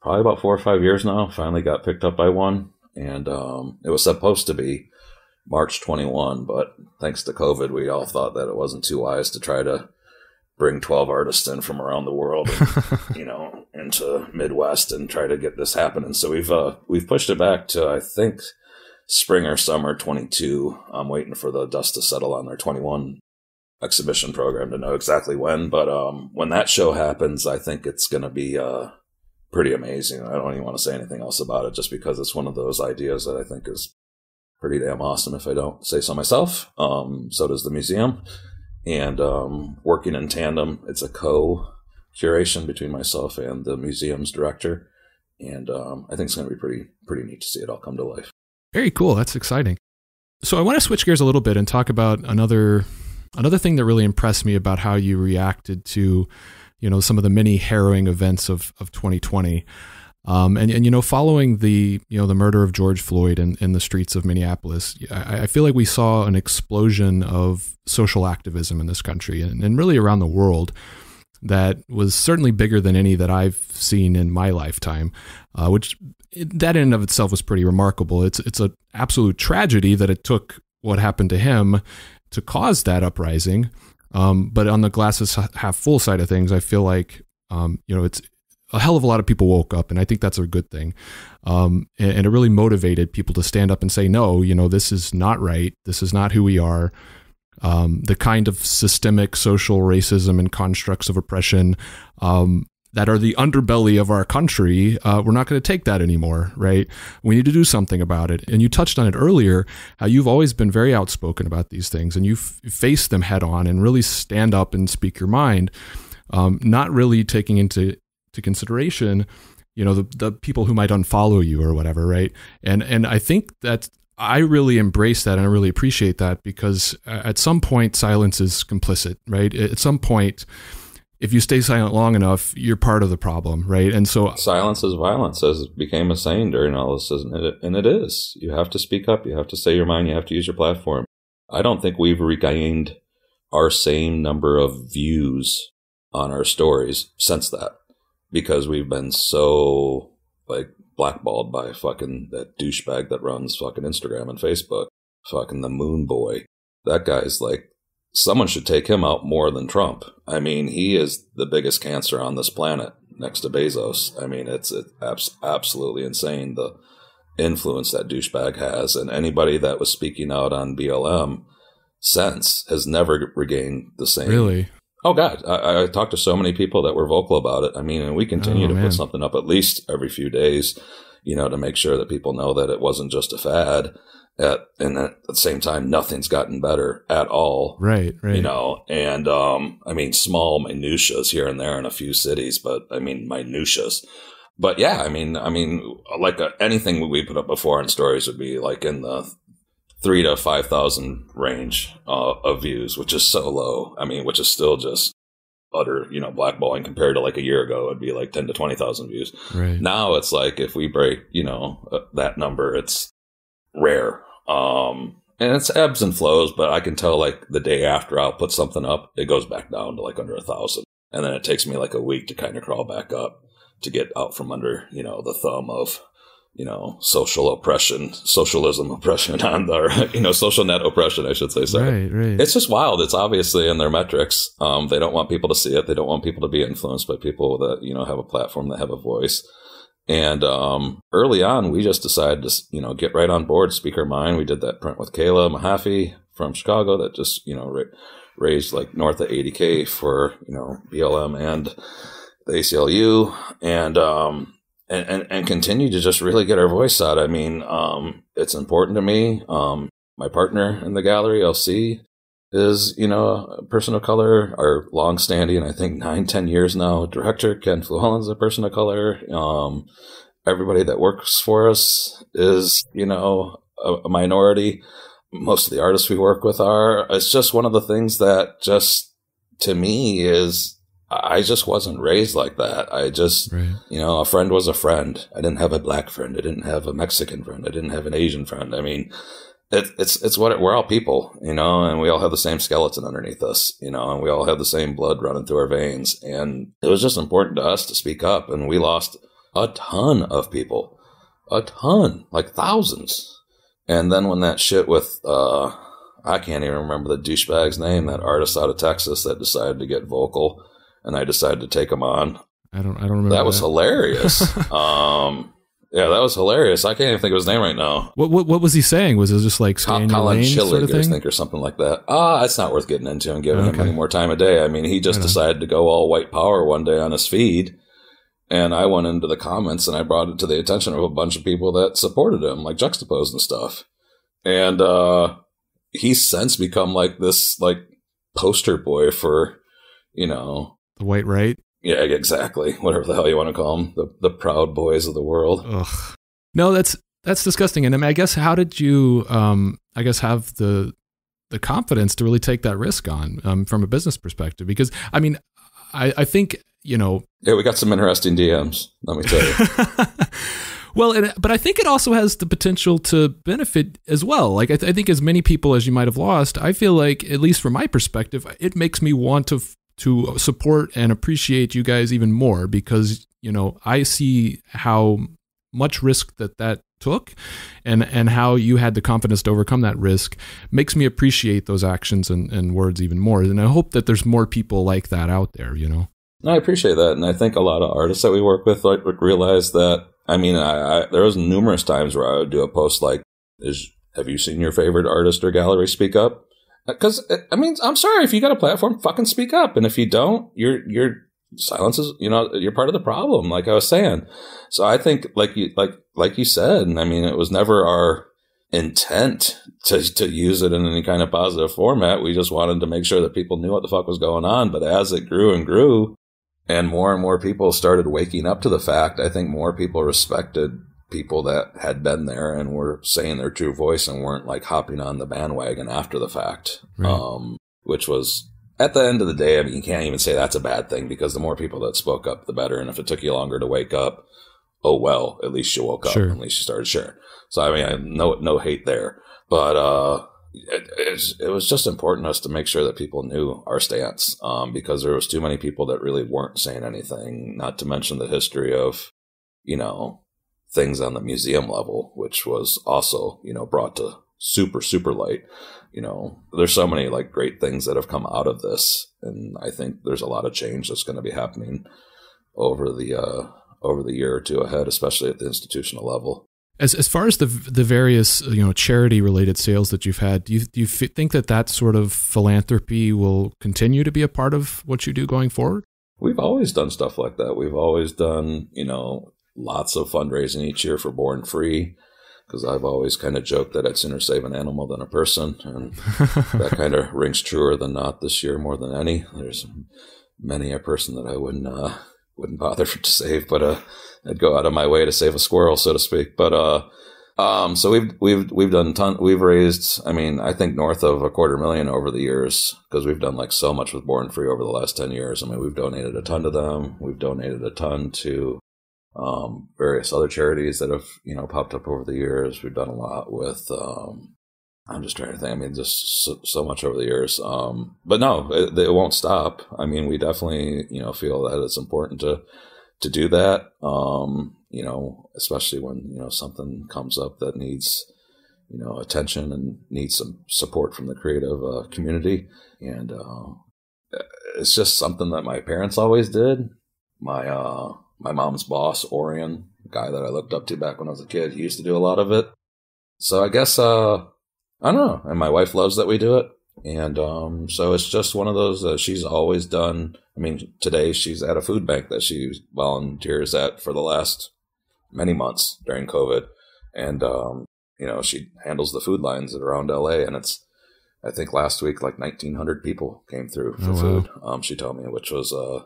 probably about four or five years now, finally got picked up by one. And um, it was supposed to be March 21, but thanks to COVID, we all thought that it wasn't too wise to try to bring 12 artists in from around the world, and, you know, into Midwest and try to get this happening. So we've, uh, we've pushed it back to, I think, spring or summer 22. I'm waiting for the dust to settle on their 21 exhibition program to know exactly when. But um, when that show happens, I think it's going to be uh, pretty amazing. I don't even want to say anything else about it just because it's one of those ideas that I think is pretty damn awesome if I don't say so myself. Um, so does the museum. And um, working in tandem, it's a co curation between myself and the museum's director. And um, I think it's going to be pretty pretty neat to see it all come to life. Very cool. That's exciting. So I want to switch gears a little bit and talk about another another thing that really impressed me about how you reacted to, you know, some of the many harrowing events of of 2020. Um, and, and you know, following the you know the murder of George Floyd in, in the streets of Minneapolis, I, I feel like we saw an explosion of social activism in this country and, and really around the world that was certainly bigger than any that I've seen in my lifetime, uh, which that in and of itself was pretty remarkable. It's it's an absolute tragedy that it took what happened to him to cause that uprising. Um, but on the glasses half full side of things, I feel like um, you know it's a hell of a lot of people woke up, and I think that's a good thing. Um, and, and, it really motivated people to stand up and say, no, you know, this is not right. This is not who we are. Um, the kind of systemic social racism and constructs of oppression um, that are the underbelly of our country, uh, we're not going to take that anymore, right? We need to do something about it. And you touched on it earlier, how you've always been very outspoken about these things and you face them head on and really stand up and speak your mind, um, not really taking into to consideration, you know, the, the people who might unfollow you or whatever, right? And and I think that I really embrace that and I really appreciate that because at some point silence is complicit, right? At some point if you stay silent long enough, you're part of the problem, right? And so silence is violence, as it became a saying during all this, isn't it? And it is. You have to speak up. You have to say your mind. You have to use your platform. I don't think we've regained our same number of views on our stories since that because we've been so like blackballed by fucking that douchebag that runs fucking Instagram and Facebook, fucking the moon boy. That guy's like someone should take him out more than Trump. I mean, he is the biggest cancer on this planet next to Bezos. I mean, it's, it's absolutely insane the influence that douchebag has. And anybody that was speaking out on BLM since has never regained the same. Really? Oh God, I, I talked to so many people that were vocal about it. I mean, and we continue oh, to man. put something up at least every few days, you know, to make sure that people know that it wasn't just a fad at and at the same time nothing's gotten better at all right right. you know? And um i mean small minutiae here and there in a few cities but i mean minutiae. But yeah i mean i mean like uh, anything we put up before in stories would be like in the three to five thousand range uh, of views which is so low. I mean which is still just utter you know blackballing compared to like a year ago it'd be like 10 to 20,000 views. Right. Now it's like if we break you know uh, that number it's rare. Um, and it's ebbs and flows, but I can tell like the day after I'll put something up, it goes back down to like under a thousand. And then it takes me like a week to kind of crawl back up to get out from under, you know, the thumb of, you know, social oppression, socialism oppression on the, you know, social net oppression, I should say. Sorry. Right, right. It's just wild. It's obviously in their metrics. Um, they don't want people to see it. They don't want people to be influenced by people that, you know, have a platform that have a voice. And um, early on, we just decided to, you know, get right on board, speak our mind. We did that print with Kayla Mahaffey from Chicago that just, you know, ra- raised like north of 80K for, you know, BLM and the ACLU and, um, and, and, and continue to just really get our voice out. I mean, um, it's important to me. Um, my partner in the gallery, LC, is, you know, a person of color, our long-standing, I think nine, ten years now, director Ken Fluellen's a person of color. Um, everybody that works for us is, you know, a, a minority. Most of the artists we work with are. It's just one of the things that just, to me, is I just wasn't raised like that. I just, right. you know, a friend was a friend. I didn't have a black friend. I didn't have a Mexican friend. I didn't have an Asian friend. I mean, it, it's it's what it, we're all people, you know, and we all have the same skeleton underneath us, you know, and we all have the same blood running through our veins. And it was just important to us to speak up, and we lost a ton of people, a ton, like thousands, And then when that shit with, uh, I can't even remember the douchebag's name, that artist out of Texas that decided to get vocal, and I decided to take him on. I don't, I don't remember. That, that. was hilarious. um, yeah, that was hilarious. I can't even think of his name right now. What what, what was he saying? Was it just like Colin lane sort of thing? I think, or something like that. Ah, it's not worth getting into and giving okay. him any more time of day. I mean, he just decided to go all white power one day on his feed, and I went into the comments and I brought it to the attention of a bunch of people that supported him, like juxtaposed and stuff. And uh, he's since become like this like poster boy for, you know, the white right. Yeah, exactly. Whatever the hell you want to call them, the the proud boys of the world. Ugh. No, that's that's disgusting. And I, mean, I guess how did you, um, I guess, have the the confidence to really take that risk on um, from a business perspective? Because I mean, I, I think you know. Yeah, we got some interesting DMs. Let me tell you. well, it, but I think it also has the potential to benefit as well. Like I, th- I, think as many people as you might have lost, I feel like at least from my perspective, it makes me want to to support and appreciate you guys even more because you know I see how much risk that that took and and how you had the confidence to overcome that risk makes me appreciate those actions and, and words even more. And i hope that there's more people like that out there you know? I appreciate that. And i think a lot of artists that we work with like realize that i mean I, I there was numerous times where i would do a post like is have you seen your favorite artist or gallery speak up because uh, I mean, I'm sorry if you got a platform, fucking speak up, and if you don't, your your silence is you know you're part of the problem. Like I was saying, so I think like you like like you said, and I mean, it was never our intent to to use it in any kind of positive format. We just wanted to make sure that people knew what the fuck was going on. But as it grew and grew, and more and more people started waking up to the fact, I think more people respected people that had been there and were saying their true voice and weren't like hopping on the bandwagon after the fact. Right. Um, which was at the end of the day, I mean, you can't even say that's a bad thing because the more people that spoke up, the better. And if it took you longer to wake up, oh well, at least you woke up. Sure. At least you started sharing. So I mean, I no no hate there, but uh, it, it, was just important to us to make sure that people knew our stance um, because there was too many people that really weren't saying anything. Not to mention the history of, you know, things on the museum level, which was also, you know, brought to super, super light. You know, there's so many like great things that have come out of this. And I think there's a lot of change that's going to be happening over the, uh, over the year or two ahead, especially at the institutional level. As, as far as the the various you know charity related sales that you've had, do you do you think that that sort of philanthropy will continue to be a part of what you do going forward? We've always done stuff like that. We've always done you know lots of fundraising each year for Born Free because I've always kind of joked that I'd sooner save an animal than a person, and that kind of rings truer than not this year more than any. There's many a person that I wouldn't uh, wouldn't bother to save, but uh, I'd go out of my way to save a squirrel, so to speak. But uh, um, so we've we've we've done ton. We've raised, I mean, I think north of a quarter million over the years because we've done like so much with Born Free over the last ten years. I mean, we've donated a ton to them. We've donated a ton to um, various other charities that have you know popped up over the years. We've done a lot with. Um, I'm just trying to think. I mean, just so, so much over the years. Um, but no, it, it, won't stop. I mean, we definitely you know feel that it's important to to do that. Um, you know, especially when you know something comes up that needs you know attention and needs some support from the creative uh, community, and uh, it's just something that my parents always did. My uh, my mom's boss, Orion, guy that I looked up to back when I was a kid, he used to do a lot of it. So I guess uh, I don't know. And my wife loves that we do it. And um, so it's just one of those that she's always done. I mean, today she's at a food bank that she volunteers at for the last many months during COVID. And, um, you know, she handles the food lines around LA. And it's, I think last week, like 1,900 people came through for oh, food, wow. um, she told me, which was, uh,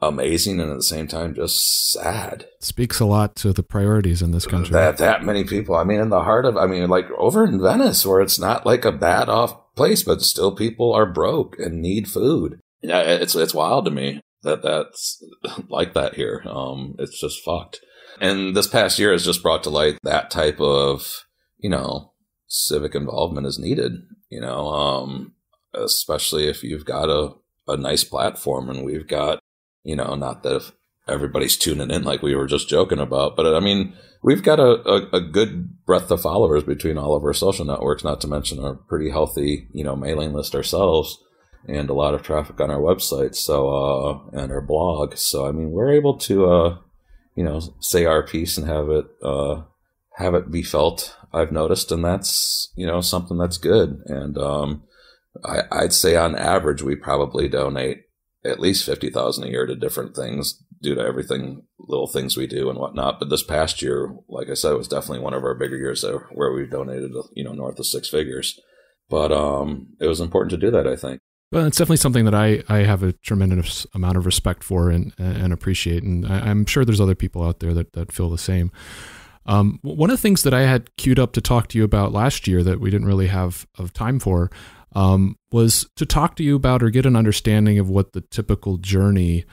amazing and at the same time just sad. Speaks a lot to the priorities in this country. That that many people. I mean, in the heart of I mean, like over in Venice, where it's not like a bad off place, but still people are broke and need food. Yeah, it's it's wild to me that that's like that here. Um, it's just fucked. And this past year has just brought to light that type of you know civic involvement is needed. You know, um, especially if you've got a a nice platform and we've got you know, not that if everybody's tuning in like we were just joking about. But I mean, we've got a, a, a, good breadth of followers between all of our social networks, not to mention a pretty healthy, you know, mailing list ourselves and a lot of traffic on our website. So, uh, and our blog. So, I mean, we're able to, uh, you know, say our piece and have it, uh, have it be felt. I've noticed, and that's, you know, something that's good. And, um, I, I'd say on average, we probably donate at least 50,000 a year to different things due to everything, little things we do and whatnot. But this past year, like I said, was definitely one of our bigger years there where we donated, you know, north of six figures. But um, it was important to do that, I think. Well, it's definitely something that I, I have a tremendous amount of respect for and, and appreciate. And I, am sure there's other people out there that, that feel the same. Um, one of the things that I had queued up to talk to you about last year that we didn't really have of time for um, was to talk to you about or get an understanding of what the typical journey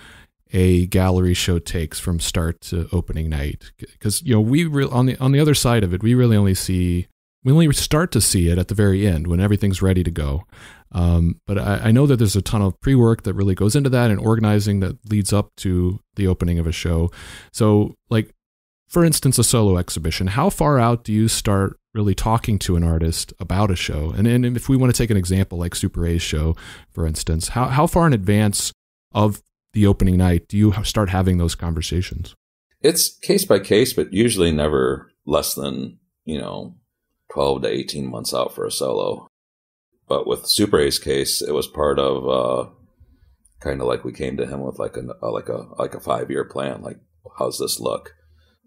a gallery show takes from start to opening night. Because you know we re- on the on the other side of it we really only see we only start to see it at the very end when everything's ready to go. Um, but I, I, know that there's a ton of pre-work that really goes into that and organizing that leads up to the opening of a show. So like for instance a solo exhibition how far out do you start really talking to an artist about a show and, and if we want to take an example like Super A's show for instance how, how far in advance of the opening night do you start having those conversations? It's case by case, but usually never less than, you know, 12 to 18 months out for a solo. But with Super A's case, it was part of uh, kind of like we came to him with like a, uh, like a like a five year plan. Like, how's this look?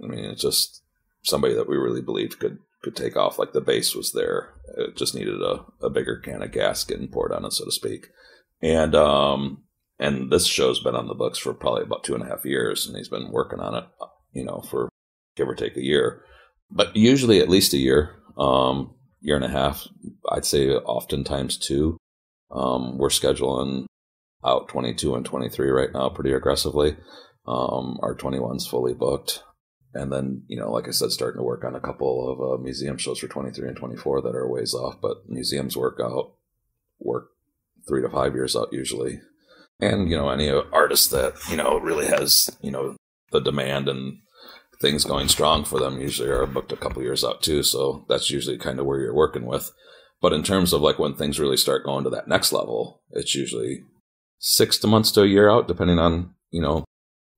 I mean, it's just somebody that we really believed could could take off. Like the base was there, it just needed a, a bigger can of gas getting poured on it, so to speak. And um, and this show's been on the books for probably about two and a half years, and he's been working on it, you know, for give or take a year, but usually at least a year, um, year and a half. I'd say oftentimes two. Um, we're scheduling out 22 and 23 right now pretty aggressively. Um, our 21's fully booked. And then, you know, like I said, starting to work on a couple of uh, museum shows for 23 and 24 that are ways off, but museums work out, work three to five years out usually. And you know any artist that you know really has you know the demand and things going strong for them usually are booked a couple years out too. So that's usually kind of where you're working with. But in terms of like when things really start going to that next level it's usually six to months to a year out depending on you know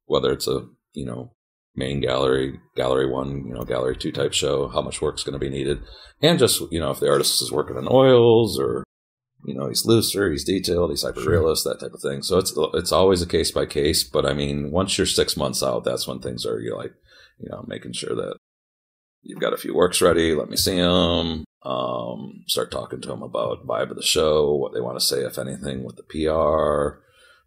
whether it's a you know main gallery gallery one you know gallery two type show how much work's going to be needed and just you know if the artist is working on oils or you know he's looser, he's detailed, he's hyper realist, that type of thing. So it's it's always a case by case. But I mean, once you're six months out, that's when things are you're like, you know, making sure that you've got a few works ready. Let me see them. Um, start talking to them about vibe of the show, what they want to say, if anything, with the PR.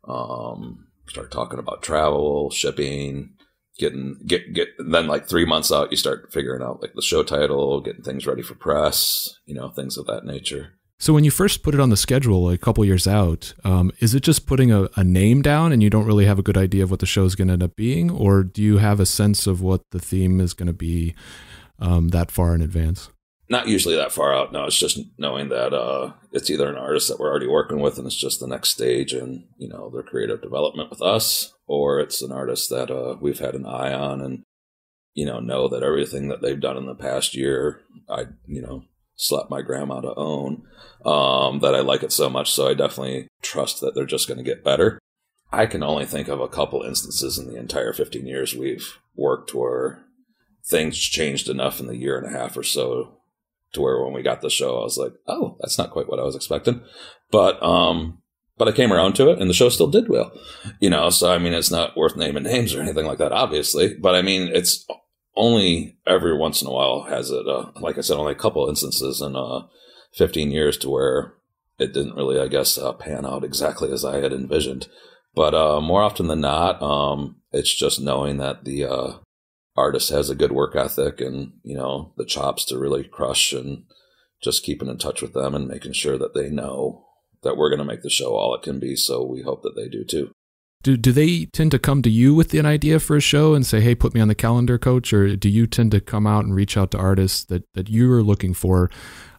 Um, start talking about travel, shipping, getting get get. Then like three months out, you start figuring out like the show title, getting things ready for press, you know, things of that nature. So when you first put it on the schedule a couple years out, um, is it just putting a, a, name down and you don't really have a good idea of what the show is going to end up being, or do you have a sense of what the theme is going to be um, that far in advance? Not usually that far out. No, it's just knowing that uh, it's either an artist that we're already working with and it's just the next stage in you know their creative development with us, or it's an artist that uh, we've had an eye on and you know know that everything that they've done in the past year, I you know slept my grandma to own um, that I like it so much. So I definitely trust that they're just going to get better. I can only think of a couple instances in the entire 15 years we've worked where things changed enough in the year and a half or so to where when we got the show, I was like, oh, that's not quite what I was expecting. But, um, but I came around to it and the show still did well, you know. So, I mean, it's not worth naming names or anything like that, obviously. But I mean, it's only every once in a while has it, uh, like I said, only a couple instances in uh, 15 years to where it didn't really, I guess, uh, pan out exactly as I had envisioned. But uh, more often than not, um, it's just knowing that the uh, artist has a good work ethic and, you know, the chops to really crush and just keeping in touch with them and making sure that they know that we're going to make the show all it can be. So we hope that they do too. Do do they tend to come to you with an idea for a show and say, "Hey, put me on the calendar, coach," or do you tend to come out and reach out to artists that that you are looking for,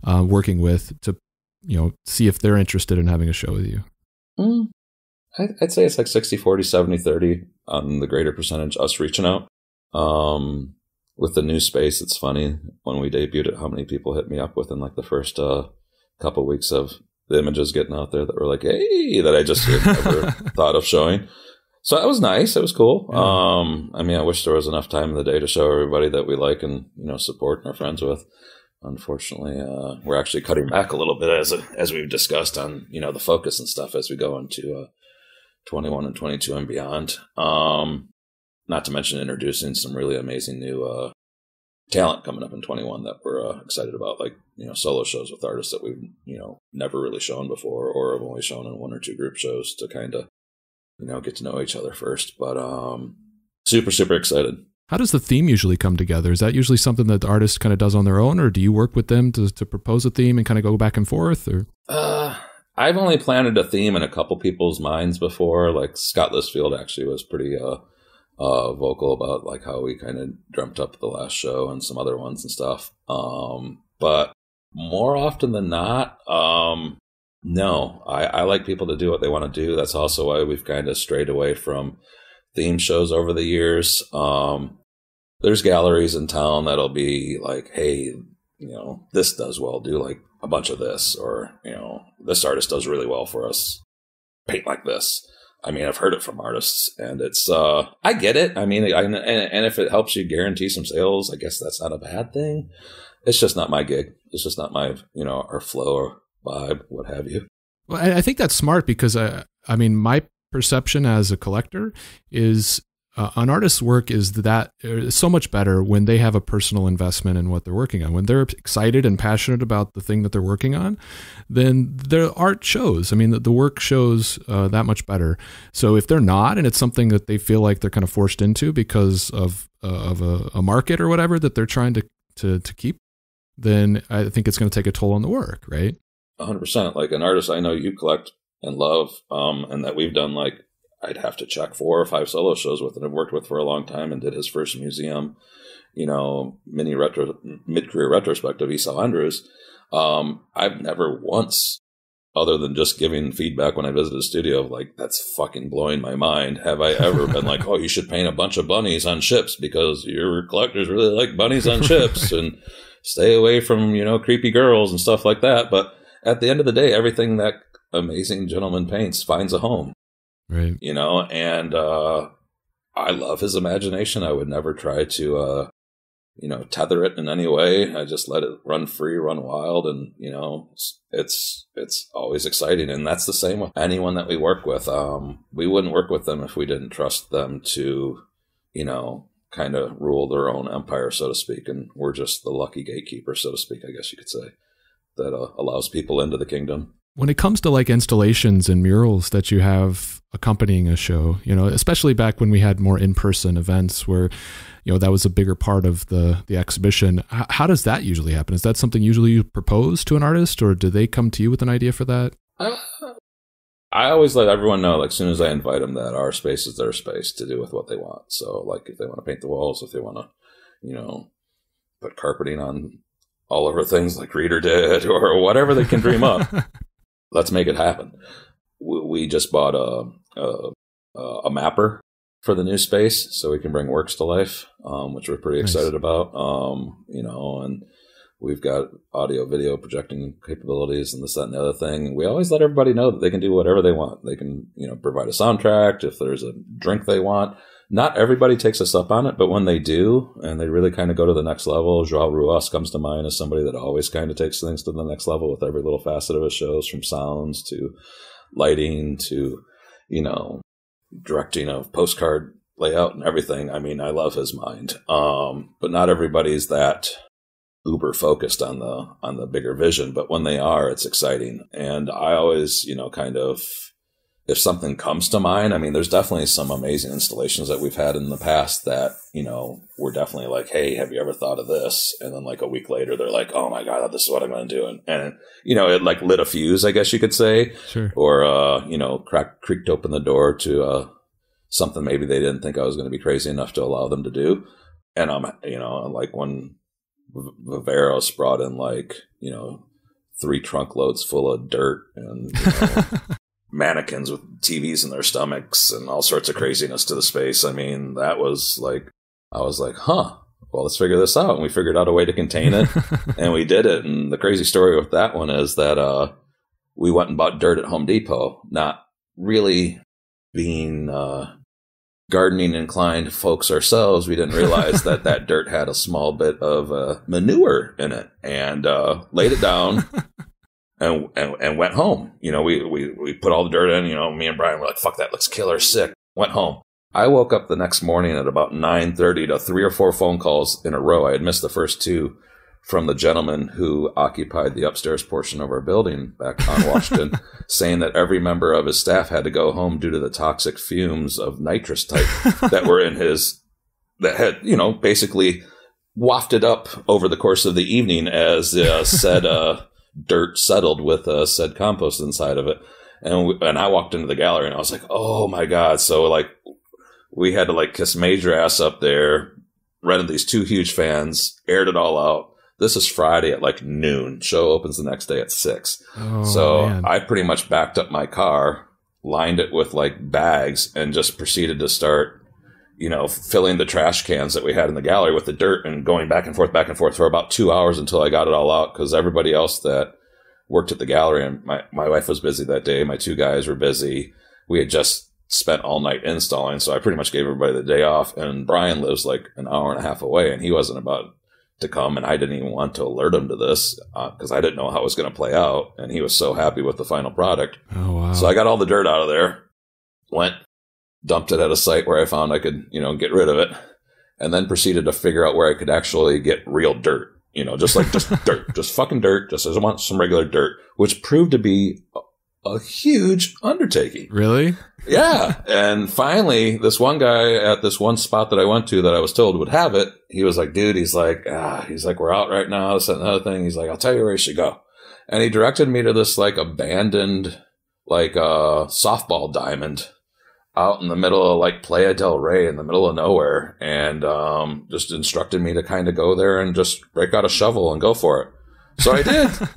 uh, working with to, you know, see if they're interested in having a show with you? Mm. I'd say it's like 60, 40, 70, 30 on the greater percentage, us reaching out. Um, with the new space, it's funny when we debuted it, how many people hit me up within like the first uh, couple weeks of the images getting out there that were like, hey, that I just never thought of showing. So that was nice. It was cool. Yeah. Um, I mean, I wish there was enough time in the day to show everybody that we like and you know support and are friends with. Unfortunately, uh, we're actually cutting back a little bit as a, as we've discussed on you know the focus and stuff as we go into uh, 21 and 22 and beyond. Um, not to mention introducing some really amazing new uh, talent coming up in 21 that we're uh, excited about, like you know solo shows with artists that we've you know never really shown before or have only shown in one or two group shows to kind of you know, get to know each other first. But um, super, super excited. How does the theme usually come together? Is that usually something that the artist kind of does on their own, or do you work with them to, to propose a theme and kind of go back and forth? Or uh, I've only planted a theme in a couple people's minds before. Like Scott Listfield actually was pretty uh, uh, vocal about like how we kind of dreamt up the last show and some other ones and stuff. Um, but more often than not, um, no, I, I like people to do what they want to do. That's also why we've kind of strayed away from theme shows over the years. Um, there's galleries in town that'll be like, hey, you know, this does well, do like a bunch of this, or, you know, this artist does really well for us, paint like this. I mean, I've heard it from artists, and it's, uh, I get it. I mean, I, and, and if it helps you guarantee some sales, I guess that's not a bad thing. It's just not my gig. It's just not my, you know, our flow or vibe, what have you. Well, I think that's smart because I, uh, I mean, my perception as a collector is uh, an artist's work is that uh, so much better when they have a personal investment in what they're working on. When they're excited and passionate about the thing that they're working on, then their art shows. I mean, the, the work shows uh, that much better. So if they're not, and it's something that they feel like they're kind of forced into because of uh, of a, a market or whatever that they're trying to to to keep, then I think it's going to take a toll on the work, right? 100%. Like an artist I know you collect and love, um, and that we've done like, I'd have to check four or five solo shows with and I've worked with for a long time and did his first museum, you know, mini retro, mid career retrospective, Esao Andrews. Um, I've never once, other than just giving feedback when I visited a studio, like, that's fucking blowing my mind. Have I ever been like, oh, you should paint a bunch of bunnies on ships because your collectors really like bunnies on ships and stay away from, you know, creepy girls and stuff like that. But, at the end of the day, everything that amazing gentleman paints finds a home. Right. You know, and uh, I love his imagination. I would never try to, uh, you know, tether it in any way. I just let it run free, run wild, and you know, it's it's always exciting. And that's the same with anyone that we work with. Um, we wouldn't work with them if we didn't trust them to, you know, kind of rule their own empire, so to speak. And we're just the lucky gatekeeper, so to speak. I guess you could say that uh, allows people into the kingdom. When it comes to like installations and murals that you have accompanying a show, you know, especially back when we had more in-person events where, you know, that was a bigger part of the the exhibition. H- how does that usually happen? Is that something usually you propose to an artist, or do they come to you with an idea for that? Uh, I always let everyone know, like, as soon as I invite them, that our space is their space to do with what they want. So, like, if they want to paint the walls, if they want to, you know, put carpeting on all over things like Reader did or whatever they can dream up. Let's make it happen. We just bought a, a, a mapper for the new space so we can bring works to life, um, which we're pretty nice. excited about. Um, you know, and we've got audio, video projecting capabilities and this, that, and the other thing. We always let everybody know that they can do whatever they want. They can, you know, provide a soundtrack if there's a drink they want not everybody takes us up on it, but when they do, and they really kind of go to the next level, João Ruas comes to mind as somebody that always kind of takes things to the next level with every little facet of his shows, from sounds to lighting to, you know, directing of postcard layout and everything. I mean, I love his mind. Um, but not everybody's that uber focused on the on the bigger vision. But when they are, it's exciting. And I always, you know, kind of if something comes to mind, I mean, there's definitely some amazing installations that we've had in the past that, you know, we're definitely like, Hey, have you ever thought of this? And then like a week later, they're like, Oh my God, this is what I'm going to do. And, and, you know, it like lit a fuse, I guess you could say, sure. or, uh, you know, cracked, creaked open the door to, uh, something maybe they didn't think I was going to be crazy enough to allow them to do. And I'm, you know, like when Viveros brought in like, you know, three trunk loads full of dirt and, you know, mannequins with TVs in their stomachs and all sorts of craziness to the space. I mean, that was like, I was like, huh, well, let's figure this out. And we figured out a way to contain it and we did it. And the crazy story with that one is that, uh, we went and bought dirt at Home Depot, not really being, uh, gardening inclined folks ourselves. We didn't realize that that dirt had a small bit of uh, manure in it and, uh, laid it down. And, and, and went home. You know, we, we, we put all the dirt in, you know, me and Brian were like, fuck that looks killer sick. Went home. I woke up the next morning at about 9:30 to three or four phone calls in a row. I had missed the first two from the gentleman who occupied the upstairs portion of our building back on Washington, saying that every member of his staff had to go home due to the toxic fumes of nitrous type that were in his that had, you know, basically wafted up over the course of the evening as uh, said uh, dirt settled with uh, said compost inside of it. And, we, and I walked into the gallery and I was like, oh my God. So like we had to like kiss major ass up there, rented these two huge fans, aired it all out. This is Friday at like noon. Show opens the next day at six. Oh, so man. I pretty much backed up my car, lined it with like bags, and just proceeded to start, you know, filling the trash cans that we had in the gallery with the dirt and going back and forth, back and forth for about two hours until I got it all out because everybody else that worked at the gallery and my, my wife was busy that day. My two guys were busy. We had just spent all night installing. So I pretty much gave everybody the day off. And Brian lives like an hour and a half away and he wasn't about to come. And I didn't even want to alert him to this because uh, I didn't know how it was going to play out. And he was so happy with the final product. Oh wow. So I got all the dirt out of there, went, dumped it at a site where I found I could, you know, get rid of it, and then proceeded to figure out where I could actually get real dirt. You know, just like just dirt, just fucking dirt. Just as I want some regular dirt, which proved to be a, huge undertaking. really? Yeah. And finally, this one guy at this one spot that I went to that I was told would have it, he was like, dude, he's like, ah, he's like, we're out right now. This and another thing. He's like, I'll tell you where you should go. And he directed me to this like abandoned, like, uh, softball diamond out in the middle of like Playa del Rey in the middle of nowhere and, um, just instructed me to kind of go there and just break out a shovel and go for it. So I did.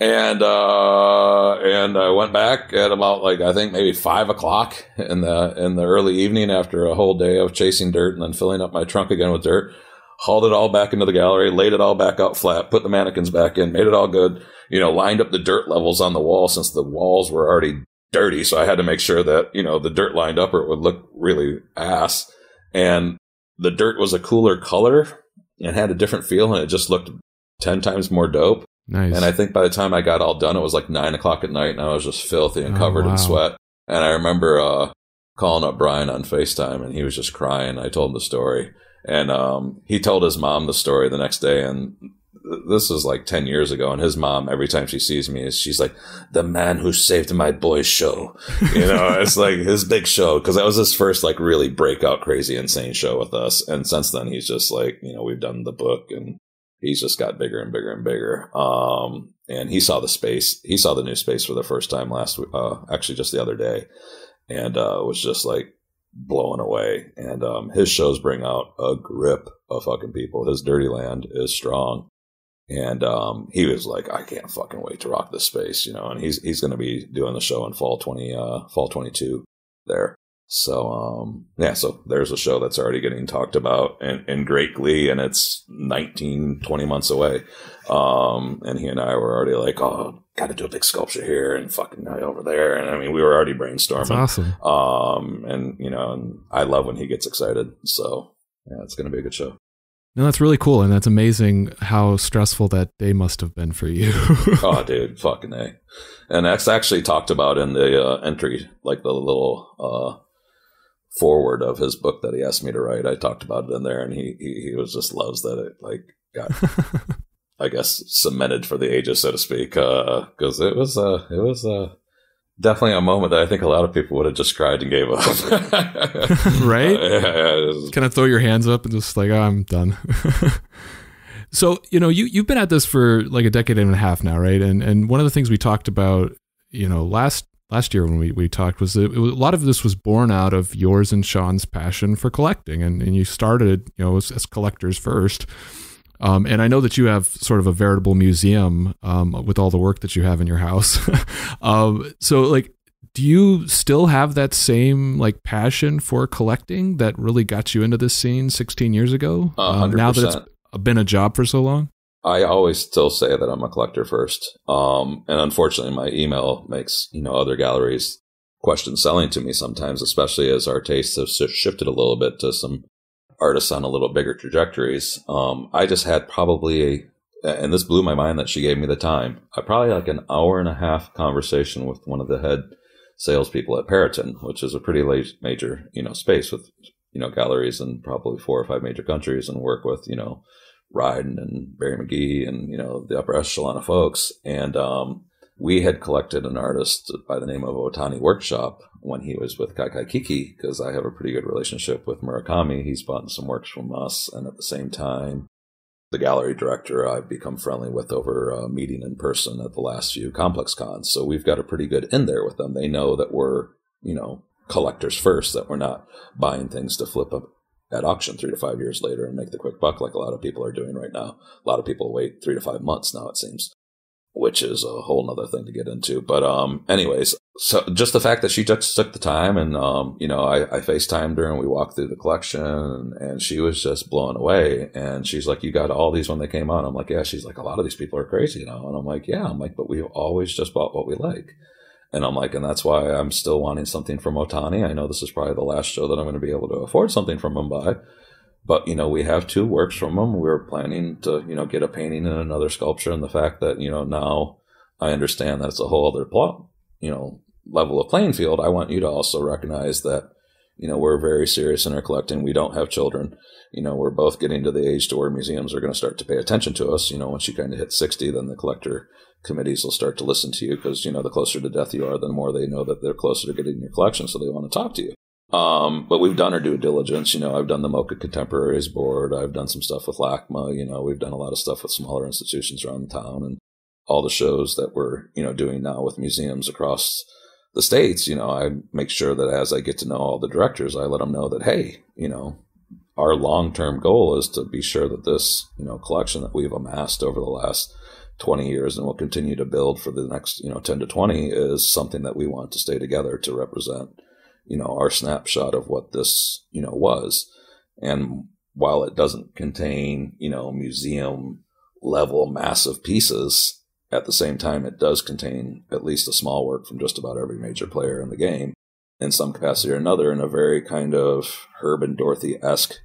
and uh, and I went back at about like I think maybe five o'clock in the in the early evening after a whole day of chasing dirt and then filling up my trunk again with dirt. Hauled it all back into the gallery, laid it all back out flat, put the mannequins back in, made it all good. You know, lined up the dirt levels on the wall since the walls were already dirty, so I had to make sure that you know the dirt lined up or it would look really ass. And the dirt was a cooler color and had a different feel, and it just looked ten times more dope. Nice. And I think by the time I got all done, it was like nine o'clock at night, and I was just filthy and Oh, covered wow. in sweat. And I remember uh, calling up Brian on Facetime, and he was just crying. I told him the story, and um, he told his mom the story the next day. And this is like ten years ago. And his mom, every time she sees me, is she's like, "The man who saved my boy's show." You know, it's like his big show because that was his first like really breakout, crazy, insane show with us. And since then, he's just like, you know, we've done the book and he's just got bigger and bigger and bigger. Um, and he saw the space. He saw the new space for the first time last, week, uh, actually just the other day, and uh, was just like blown away. And um, his shows bring out a grip of fucking people. His Dirty Land is strong. And um, he was like, I can't fucking wait to rock this space, you know. And he's he's going to be doing the show in fall twenty, uh, fall twenty two there. So um, yeah, so there's a show that's already getting talked about in, in great glee, and it's 19, 20 months away. Um, and he and I were already like, oh, got to do a big sculpture here and fucking over there. And I mean, we were already brainstorming. That's awesome. Um, and you know, and I love when he gets excited. So yeah, it's going to be a good show. No, that's really cool, and that's amazing how stressful that day must have been for you. oh, dude, fucking a. And that's actually talked about in the uh, entry, like the little uh, forward of his book that he asked me to write. I talked about it in there, and he he, he was just loves that it like got, I guess, cemented for the ages, so to speak, because it was uh it was uh definitely a moment that I think a lot of people would have just cried and gave up. Right? yeah, yeah, was- kind of throw your hands up and just like, oh, I'm done. so, you know, you, you've been at this for like a decade and a half now, right? And, and one of the things we talked about, you know, last, last year when we, we talked was that it was, a lot of this was born out of yours and Sean's passion for collecting. And, and you started, you know, as, as collectors first. Um, and I know that you have sort of a veritable museum um, with all the work that you have in your house. um, so, like, do you still have that same like passion for collecting that really got you into this scene 16 years ago? Uh, now that it's been a job for so long? I always still say that I'm a collector first. Um, and unfortunately, my email makes, you know, other galleries question selling to me sometimes, especially as our tastes have shifted a little bit to some artists on a little bigger trajectories. Um, I just had probably a, and this blew my mind that she gave me the time. I probably like an hour and a half conversation with one of the head salespeople at Perrotin, which is a pretty late, major, you know, space with, you know, galleries in probably four or five major countries and work with, you know, Ryden and Barry McGee and, you know, the upper echelon of folks. And, um, we had collected an artist by the name of Otani Workshop when he was with Kai Kai Kiki because I have a pretty good relationship with Murakami. He's bought some works from us, and at the same time, the gallery director I've become friendly with over uh, meeting in person at the last few complex cons. So we've got a pretty good in there with them. They know that we're you know collectors first, that we're not buying things to flip up at auction three to five years later and make the quick buck like a lot of people are doing right now. A lot of people wait three to five months now, it seems which is a whole nother thing to get into. But um, anyways, so just the fact that she just took the time and um, you know, I, I FaceTimed her and we walked through the collection and, she was just blown away. And she's like, "You got all these when they came out?" I'm like, "Yeah." She's like, "A lot of these people are crazy, you know." And I'm like, "Yeah." I'm like, "But we've always just bought what we like." And I'm like, and that's why I'm still wanting something from Otani. I know this is probably the last show that I'm going to be able to afford something from by. But you know, we have two works from them. We're planning to, you know, get a painting and another sculpture. And the fact that you know now I understand that it's a whole other plot, you know, level of playing field. I want you to also recognize that you know we're very serious in our collecting. We don't have children. You know, we're both getting to the age to where museums are going to start to pay attention to us. You know, once you kind of hit sixty, then the collector committees will start to listen to you because you know the closer to death you are, the more they know that they're closer to getting your collection, so they want to talk to you. Um, but we've done our due diligence. You know, I've done the MoCA Contemporaries Board. I've done some stuff with LACMA. You know, we've done a lot of stuff with smaller institutions around the town and all the shows that we're, you know, doing now with museums across the states. You know, I make sure that as I get to know all the directors, I let them know that, hey, you know, our long term goal is to be sure that this, you know, collection that we've amassed over the last 20 years and will continue to build for the next, you know, 10 to 20 is something that we want to stay together to represent you know, our snapshot of what this, you know, was. And while it doesn't contain, you know, museum level massive pieces, at the same time, it does contain at least a small work from just about every major player in the game in some capacity or another in a very kind of Herb and Dorothy esque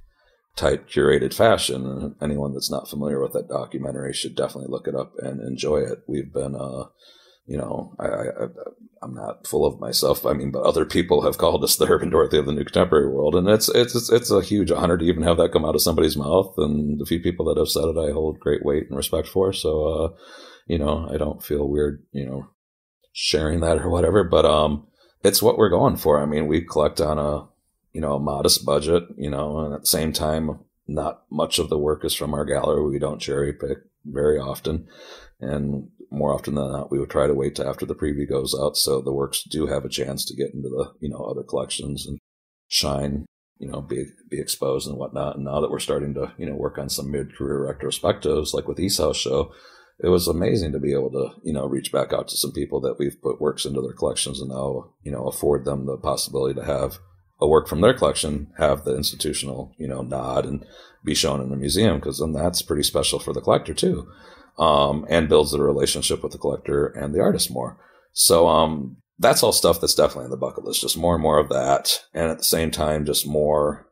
type curated fashion. And anyone that's not familiar with that documentary should definitely look it up and enjoy it. We've been, uh, you know, I, I, I'm not full of myself. I mean, but other people have called us the Herb and Dorothy of the new contemporary world, and it's it's it's a huge honor to even have that come out of somebody's mouth. And the few people that have said it, I hold great weight and respect for. So, uh, you know, I don't feel weird, you know, sharing that or whatever. But um, it's what we're going for. I mean, we collect on a you know a modest budget, you know, and at the same time, not much of the work is from our gallery. We don't cherry pick very often, and more often than not, we would try to wait to after the preview goes out, so the works do have a chance to get into the you know other collections and shine, you know, be be exposed and whatnot. And now that we're starting to you know work on some mid career retrospectives, like with House Show, it was amazing to be able to you know reach back out to some people that we've put works into their collections and now you know afford them the possibility to have a work from their collection have the institutional you know nod and be shown in a museum because then that's pretty special for the collector too um, and builds the relationship with the collector and the artist more. So um, that's all stuff that's definitely on the bucket list. Just more and more of that, and at the same time, just more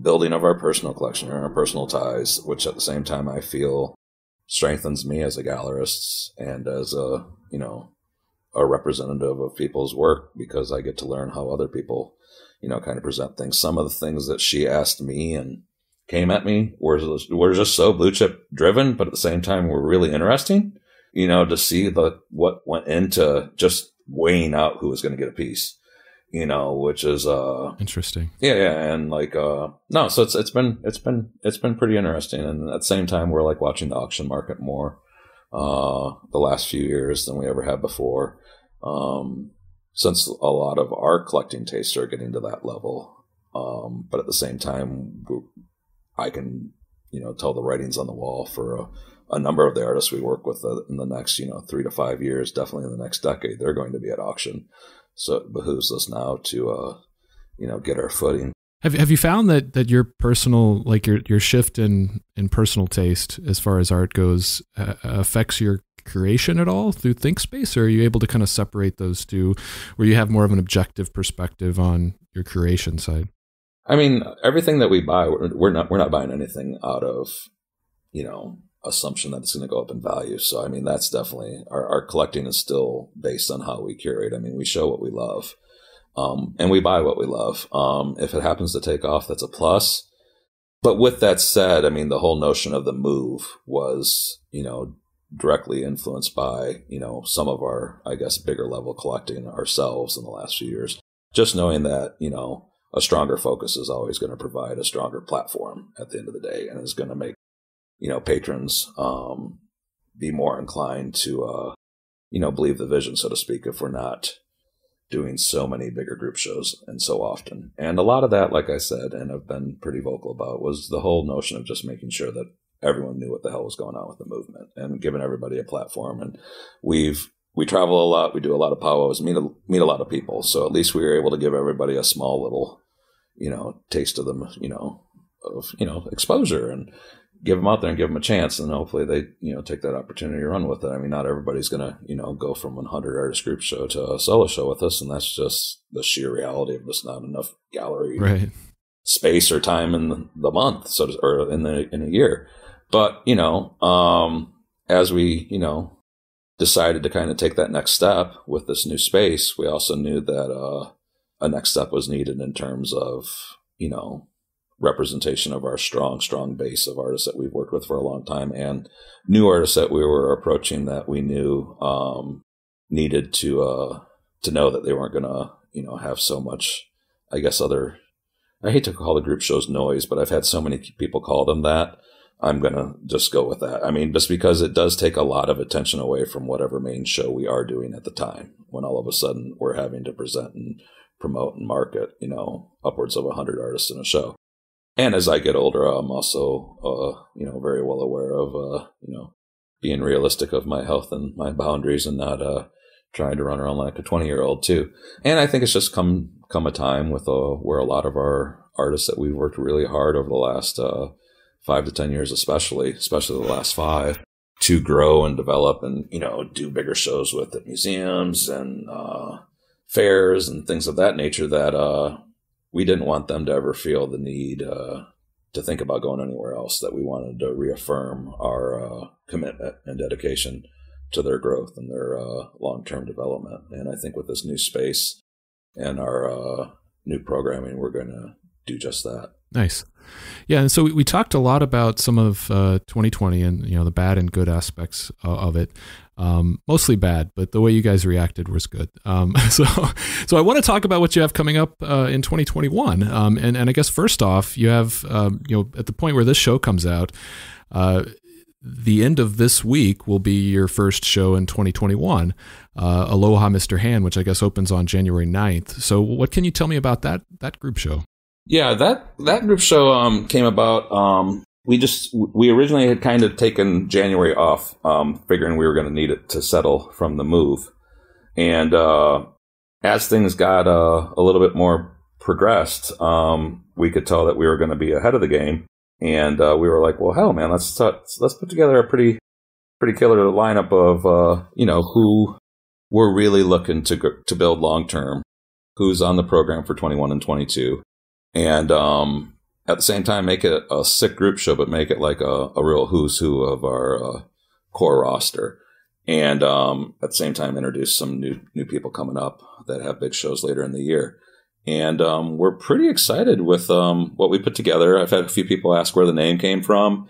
building of our personal collection and our personal ties, which at the same time I feel strengthens me as a gallerist and as a you know a representative of people's work because I get to learn how other people you know kind of present things. Some of the things that she asked me and came at me were, were just so blue chip driven, but at the same time were really interesting, you know, to see the, what went into just weighing out who was going to get a piece, you know, which is, uh, interesting. Yeah. Yeah. And like, uh, no, so it's, it's been, it's been, it's been pretty interesting. And at the same time, we're like watching the auction market more, uh, the last few years than we ever have before. Um, since a lot of our collecting tastes are getting to that level. Um, but at the same time, I can, you know, tell the writings on the wall for a, a number of the artists we work with uh, in the next, you know, three to five years, definitely in the next decade, they're going to be at auction. So it behooves us now to, uh, you know, get our footing. Have Have you found that that your personal, like your your shift in in personal taste as far as art goes, uh, affects your creation at all through Thinkspace, or are you able to kind of separate those two, where you have more of an objective perspective on your creation side? I mean, everything that we buy, we're not we're not buying anything out of, you know, assumption that it's going to go up in value. So, I mean, that's definitely our, our collecting is still based on how we curate. I mean, we show what we love, um, and we buy what we love. Um, if it happens to take off, that's a plus. But with that said, I mean, the whole notion of the move was, you know, directly influenced by, you know, some of our, I guess, bigger level collecting ourselves in the last few years. Just knowing that, you know, a stronger focus is always going to provide a stronger platform at the end of the day and is going to make, you know, patrons um, be more inclined to, uh, you know, believe the vision, so to speak, if we're not doing so many bigger group shows and so often. And a lot of that, like I said, and I've been pretty vocal about, was the whole notion of just making sure that everyone knew what the hell was going on with the movement and giving everybody a platform. And we've we travel a lot, we do a lot of Pow Wows, meet a, meet a lot of people. So at least we were able to give everybody a small little, you know, taste of them, you know, of you know exposure and give them out there and give them a chance, and hopefully they you know take that opportunity to run with it. I mean, not everybody's gonna you know go from 100 artist group show to a solo show with us, and that's just the sheer reality of just not enough gallery right. space or time in the month, so to, or in the in a year. But, you know, um, as we, you know, decided to kind of take that next step with this new space, we also knew that uh, a next step was needed in terms of, you know, representation of our strong, strong base of artists that we've worked with for a long time and new artists that we were approaching that we knew um, needed to uh, to know that they weren't going to, you know, have so much, I guess, other. I hate to call the group shows noise, but I've had so many people call them that I'm going to just go with that. I mean, just because it does take a lot of attention away from whatever main show we are doing at the time when all of a sudden we're having to present and promote and market, you know, upwards of 100 artists in a show. And as I get older, I'm also, uh, you know, very well aware of, uh, you know, being realistic of my health and my boundaries and not, uh, trying to run around like a 20 year old too. And I think it's just come, come a time with, uh, where a lot of our artists that we've worked really hard over the last, uh, five to 10 years, especially, especially the last five, to grow and develop and, you know, do bigger shows with at museums and uh, fairs and things of that nature that uh, we didn't want them to ever feel the need uh, to think about going anywhere else, that we wanted to reaffirm our uh, commitment and dedication to their growth and their uh, long term development. And I think with this new space and our uh, new programming, we're going to do just that. Nice. Yeah, and so we, we talked a lot about some of uh, 2020 and you know the bad and good aspects of it. Um, mostly bad, but the way you guys reacted was good. Um, so, so I want to talk about what you have coming up uh, in 2021. Um, and and I guess first off, you have um, you know at the point where this show comes out. Uh, the end of this week will be your first show in 2021, uh, Aloha Mr. Hand, which I guess opens on January 9th. So, what can you tell me about that that group show? Yeah, that that group show um, came about. Um, we just we originally had kind of taken January off, um, figuring we were going to need it to settle from the move, and uh, as things got uh, a little bit more progressed, um, we could tell that we were going to be ahead of the game, and uh, we were like, "Well, hell, man, let's let's put together a pretty pretty killer lineup of uh, you know who we're really looking to to build long term, who's on the program for 21 and 22." And um, at the same time make it a sick group show, but make it like a, a real who's who of our uh, core roster. And um, at the same time, introduce some new new people coming up that have big shows later in the year. And um, we're pretty excited with um, what we put together. I've had a few people ask where the name came from.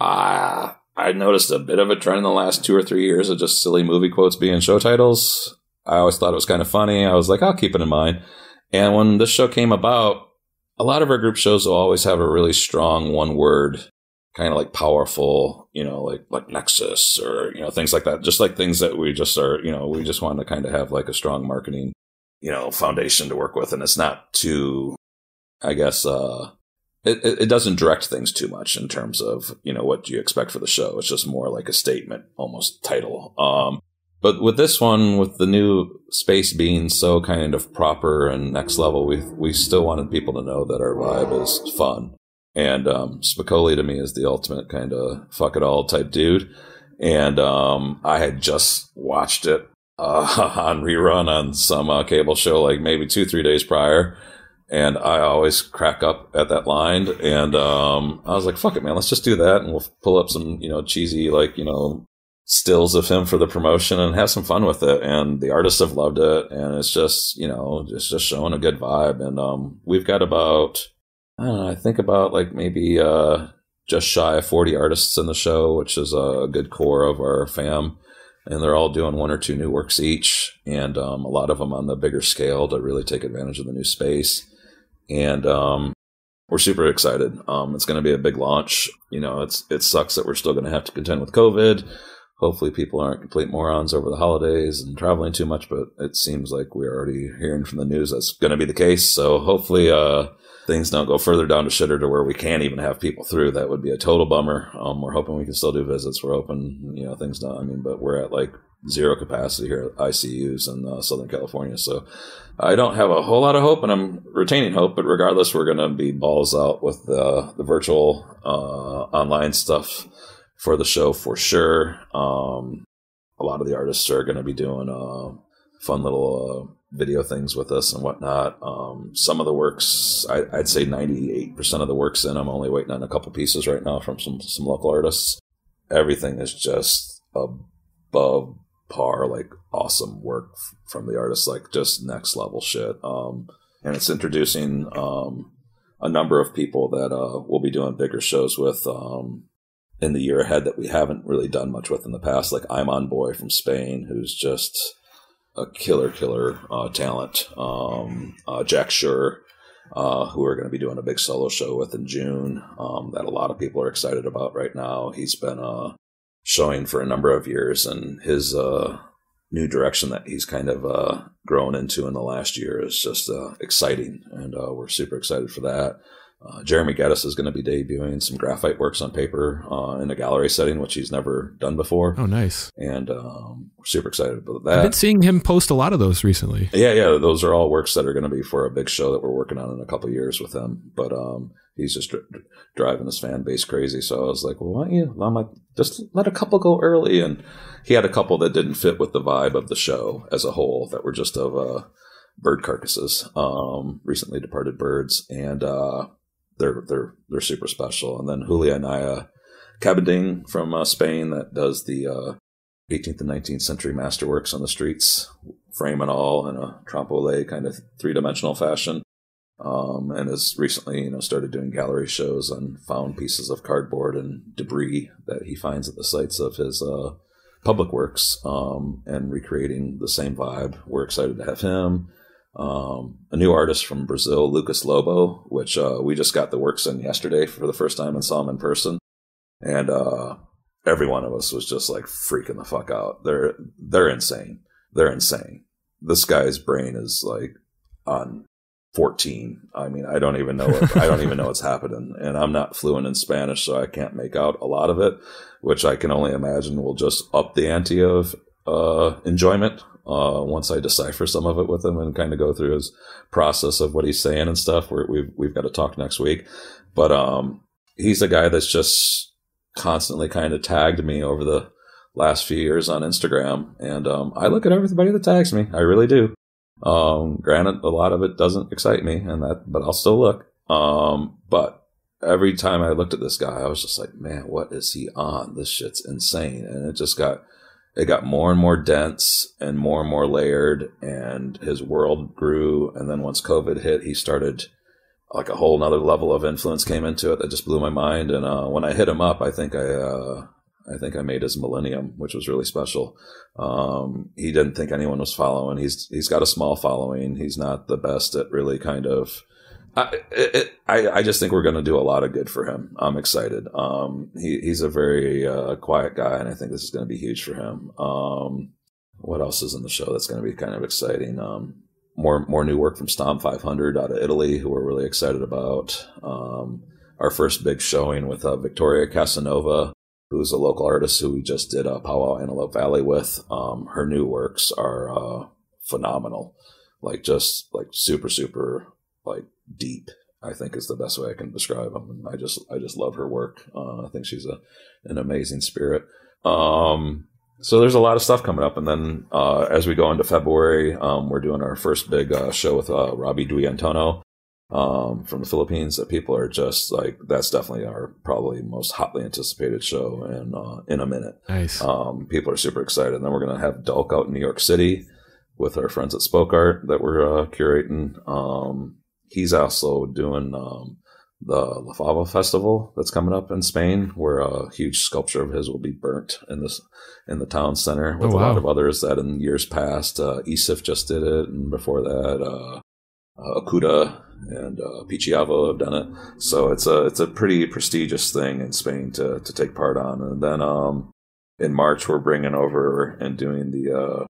Ah, I noticed a bit of a trend in the last two or three years of just silly movie quotes being show titles. I always thought it was kind of funny. I was like, I'll keep it in mind. And when this show came about, a lot of our group shows will always have a really strong one word kind of like powerful, you know, like like Nexus or you know things like that. Just like things that we just are, you know, we just want to kind of have like a strong marketing, you know, foundation to work with, and it's not too, I guess, uh, it it doesn't direct things too much in terms of you know what do you expect for the show. It's just more like a statement, almost title. Um, but with this one, with the new space being so kind of proper and next level, we we still wanted people to know that our vibe is fun. And um, Spicoli to me is the ultimate kind of fuck it all type dude. And um, I had just watched it uh, on rerun on some uh, cable show like maybe two three days prior and I always crack up at that line. And um, I was like, "Fuck it, man, let's just do that, and we'll pull up some, you know, cheesy like you know stills of him for the promotion and have some fun with it. And the artists have loved it, and it's just you know just just showing a good vibe. And um, we've got about I don't know, I think about like maybe uh, just shy of forty artists in the show, which is a good core of our fam. And they're all doing one or two new works each, and um, a lot of them on the bigger scale to really take advantage of the new space. And um, we're super excited. Um, it's going to be a big launch. You know, it's it sucks that we're still going to have to contend with COVID hopefully people aren't complete morons over the holidays and traveling too much, but it seems like we're already hearing from the news that's going to be the case. So hopefully, uh, things don't go further down to shitter to where we can't even have people through. That would be a total bummer. Um, we're hoping we can still do visits. We're open, you know, things don't, I mean, but we're at like zero capacity here at ICUs in uh, Southern California. So I don't have a whole lot of hope and I'm retaining hope, but regardless, we're going to be balls out with the, the virtual, uh, online stuff for the show for sure. Um, a lot of the artists are going to be doing uh, fun little uh, video things with us and whatnot. Um, some of the works, I, would say 98% of the works in. I'm only waiting on a couple pieces right now from some, some local artists. Everything is just above par, like awesome work from the artists, like just next level shit. Um, and it's introducing um, a number of people that uh, we'll be doing bigger shows with. Um, in the year ahead that we haven't really done much with in the past. Like Imon Boy from Spain, who's just a killer, killer uh, talent. Um, uh, Jack Shure, uh, who we're going to be doing a big solo show with in June, um, that a lot of people are excited about right now. He's been uh, showing for a number of years, and his uh, new direction that he's kind of uh, grown into in the last year is just exciting, and we're super excited for that. Uh, Jeremy Geddes is going to be debuting some graphite works on paper uh, in a gallery setting, which he's never done before. Oh, nice! And um, we're super excited about that. I've been seeing him post a lot of those recently. Yeah, yeah, those are all works that are going to be for a big show that we're working on in a couple years with him. But um, he's just dr- driving his fan base crazy. So I was like, well, why don't you? I'm like, just let a couple go early. And he had a couple that didn't fit with the vibe of the show as a whole, that were just of uh, bird carcasses, um, recently departed birds, and. They're they're they're super special. And then Julio Anaya Cabanding from uh, Spain that does the uh, 18th and 19th century masterworks on the streets, frame and all, in a trompe-l'oeil kind of three dimensional fashion. Um, and has recently, you know, started doing gallery shows on found pieces of cardboard and debris that he finds at the sites of his uh, public works, um, and recreating the same vibe. We're excited to have him um, a new artist from Brazil, Lucas Lobo, which uh, we just got the works in yesterday for the first time and saw him in person, and uh, every one of us was just like freaking the fuck out. They're they're insane. They're insane. This guy's brain is like on 14. I mean, I don't even know what, I don't even know what's happening, and I'm not fluent in Spanish, so I can't make out a lot of it, which I can only imagine will just up the ante of uh, enjoyment uh, once I decipher some of it with him and kind of go through his process of what he's saying and stuff. we we've we've got to talk next week, but um, he's a guy that's just constantly kind of tagged me over the last few years on Instagram, and um, I look at everybody that tags me. I really do. Um, granted, a lot of it doesn't excite me, and that, but I'll still look. Um, but every time I looked at this guy, I was just like, man, what is he on? This shit's insane, and it just got it got more and more dense and more and more layered and his world grew. And then once covid hit he started like a whole nother level of influence came into it that just blew my mind. And uh, when i hit him up i think i uh, i think i made his millennium which was really special. Um, he didn't think anyone was following. He's he's got a small following. He's not the best at really kind of I, I, I just think we're going to do a lot of good for him. I'm excited. Um, he, he's a very uh, quiet guy, and I think this is going to be huge for him. Um, what else is in the show that's going to be kind of exciting? Um, more more new work from Stom500 out of Italy, who we're really excited about. Um, our first big showing with uh, Victoria Cassinova who's a local artist who we just did a Pow Wow Antelope Valley with. Um, her new works are uh, phenomenal, like just like super, super like deep. I think is the best way I can describe them. I just, I just love her work. Uh, I think she's a, an amazing spirit. Um, so there's a lot of stuff coming up, and then uh, as we go into February, um, we're doing our first big uh, show with uh, Roby Dwi Antono um, from the Philippines. That people are just like that's definitely our probably most hotly anticipated show in uh, in a minute. Nice. Um, people are super excited. And then we're gonna have Dulk out in New York City with our friends at Spoke Art that we're uh, curating. He's also doing um, the La Fava Festival that's coming up in Spain, where a huge sculpture of his will be burnt in this in the town center with Oh, a lot of others that in years past, uh, Escif just did it, and before that, uh, uh, Okuda and uh, Pichiavo have done it. So it's a it's a pretty prestigious thing in Spain to to take part on. And then um, in March, we're bringing over and doing the uh,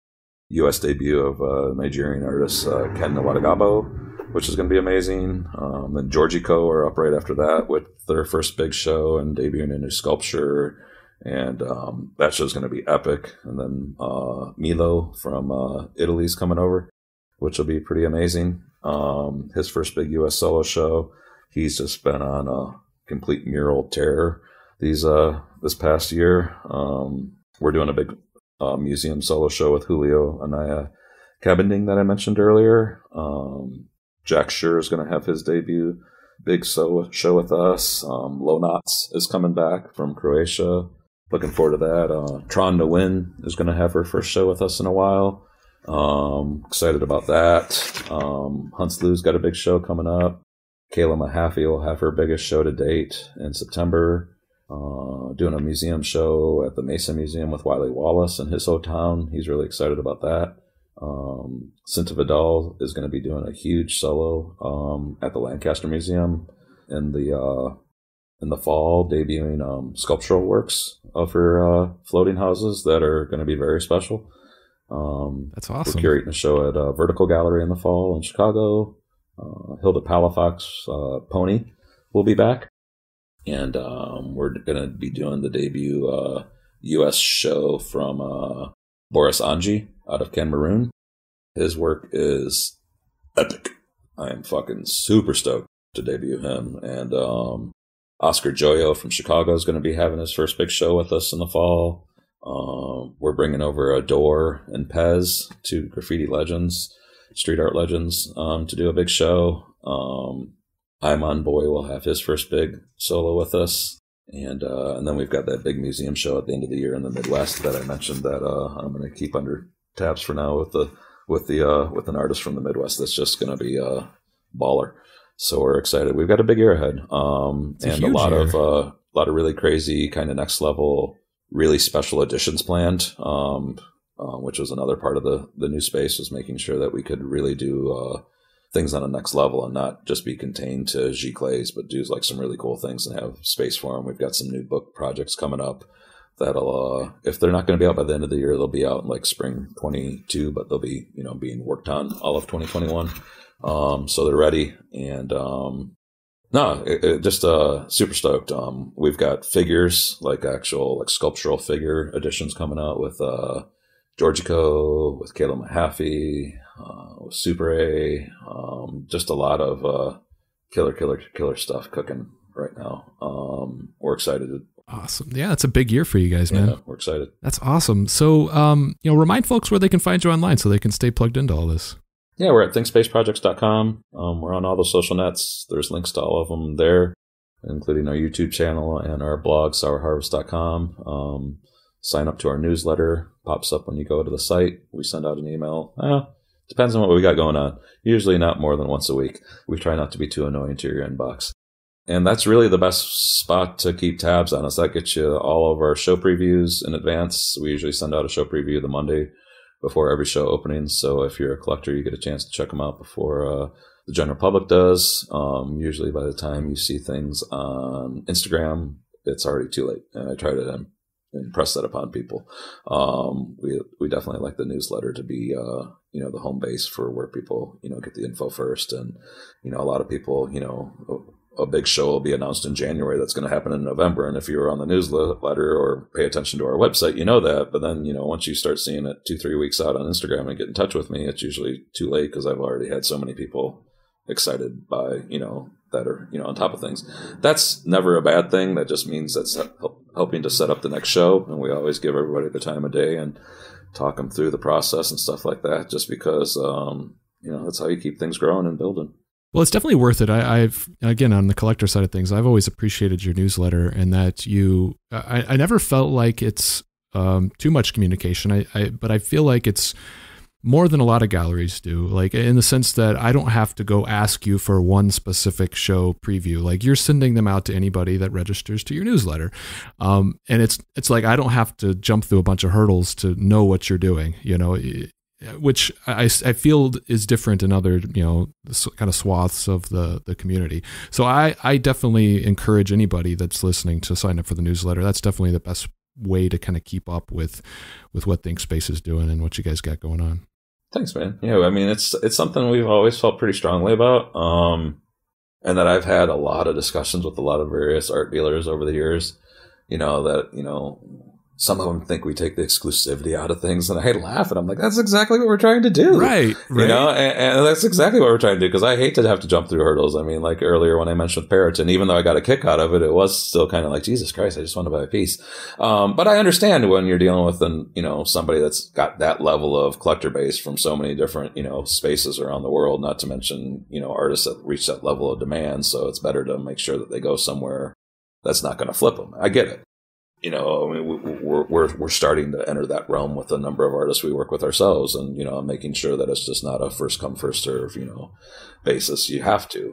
U.S. debut of uh, Nigerian artist uh, Ken Nwadiogbu which is going to be amazing. Um, then Giorgiko are up right after that with their first big show and debuting a new sculpture. And um, that show's going to be epic. And then uh, Millo from uh, Italy's coming over, which will be pretty amazing. Um, his first big U.S. solo show. He's just been on a complete mural terror these uh, this past year. Um, we're doing a big uh, museum solo show with Julio Anaya Cabanding that I mentioned earlier. Um, Jack Shure is going to have his debut big show, show with us. Um, Lonac is coming back from Croatia. Looking forward to that. Uh, Tron to Win is going to have her first show with us in a while. Um, excited about that. Um, Huntz Liu's got a big show coming up. Kayla Mahaffey will have her biggest show to date in September. Uh, doing a museum show at the Mesa Museum with Wiley Wallace in his hometown. He's really excited about that. Um, Cinta Vidal is going to be doing a huge solo um, at the Lancaster Museum in the uh, in the fall, debuting um, sculptural works of her uh, floating houses that are going to be very special. Um, That's we're awesome. curating a show at uh, Vertical Gallery in the fall in Chicago. Uh, Hilda Palafox uh, Pony will be back, and um, we're going to be doing the debut uh, U.S. show from uh, Boris Anje out of Cameroon. His work is epic. I am fucking super stoked to debut him. And um, Oscar Joyo from Chicago is going to be having his first big show with us in the fall. Um, we're bringing over Adore and Pez, two graffiti legends, street art legends, um, to do a big show. Um, Imon Boy will have his first big solo with us. And uh, and then we've got that big museum show at the end of the year in the Midwest that I mentioned that uh, I'm going to keep under tabs for now with the with the uh, with an artist from the Midwest that's just going to be a baller. So we're excited. We've got a big year ahead, um, and a huge lot year. of uh, a lot of really crazy kind of next level, really special editions planned. Um, uh, which was another part of the the new space was making sure that we could really do uh, things on a next level and not just be contained to giclées, but do like some really cool things and have space for them. We've got some new book projects coming up that'll, uh, if they're not going to be out by the end of the year, they'll be out in like spring 22, but they'll be, you know, being worked on all of 2021. Um, so they're ready. And, um, no, just, uh, super stoked. Um, we've got figures, like actual, like sculptural figure editions coming out with, uh, Giorgiko, with Kayla Mahaffey, uh, with Super A, um, just a lot of uh, killer, killer, killer stuff cooking right now. Um, we're excited. Awesome. Yeah, it's a big year for you guys, man. Yeah, we're excited. That's awesome. So, um, you know, remind folks where they can find you online so they can stay plugged into all this. Yeah, we're at thinkspaceprojects.com. Um, we're on all the social nets. There's links to all of them there, including our YouTube channel and our blog, sourharvest.com. Um, sign up to our newsletter. Pops up when you go to the site. We send out an email. Uh, depends on what we got going on. Usually not more than once a week. We try not to be too annoying to your inbox. And that's really the best spot to keep tabs on us. That gets you all of our show previews in advance. We usually send out a show preview the Monday before every show opening. So if you're a collector, you get a chance to check them out before uh, the general public does. Um, usually by the time you see things on Instagram, it's already too late. And I try to impress that upon people. Um, we we definitely like the newsletter to be uh, you know the home base for where people you know get the info first, and you know a lot of people you know a big show will be announced in January that's going to happen in November. And if you were on the newsletter or pay attention to our website, you know that. But then, you know, once you start seeing it two, three weeks out on Instagram and get in touch with me, it's usually too late because I've already had so many people excited by, you know, that are, you know, on top of things. That's never a bad thing. That just means that's helping to set up the next show. And we always give everybody the time of day and talk them through the process and stuff like that, just because, um, you know, that's how you keep things growing and building. Well, it's definitely worth it. I, have again on the collector side of things, I've always appreciated your newsletter and that you. I, I never felt like it's um, too much communication. I, I, but I feel like it's more than a lot of galleries do. Like in the sense that I don't have to go ask you for one specific show preview. Like you're sending them out to anybody that registers to your newsletter, um, and it's it's like I don't have to jump through a bunch of hurdles to know what you're doing. You know, which I, I feel is different in other you know kind of swaths of the the community. So I I definitely encourage anybody that's listening to sign up for the newsletter. That's definitely the best way to kind of keep up with with what Thinkspace is doing and what you guys got going on. Thanks, man. Yeah, I mean it's it's something we've always felt pretty strongly about, um, and that I've had a lot of discussions with a lot of various art dealers over the years. You know that you know some of them think we take the exclusivity out of things, and I laugh, and I'm like, that's exactly what we're trying to do, right? right. You know, and, and, that's exactly what we're trying to do because I hate to have to jump through hurdles. I mean, like earlier when I mentioned Perrotin, even though I got a kick out of it, it was still kind of like Jesus Christ, I just want to buy a piece. Um, but I understand when you're dealing with an you know somebody that's got that level of collector base from so many different you know spaces around the world, not to mention you know artists that reach that level of demand. So it's better to make sure that they go somewhere that's not going to flip them. I get it you know, I mean, we're, we're, we're starting to enter that realm with a number of artists we work with ourselves and, you know, making sure that it's just not a first come, first serve, you know, basis. You have to.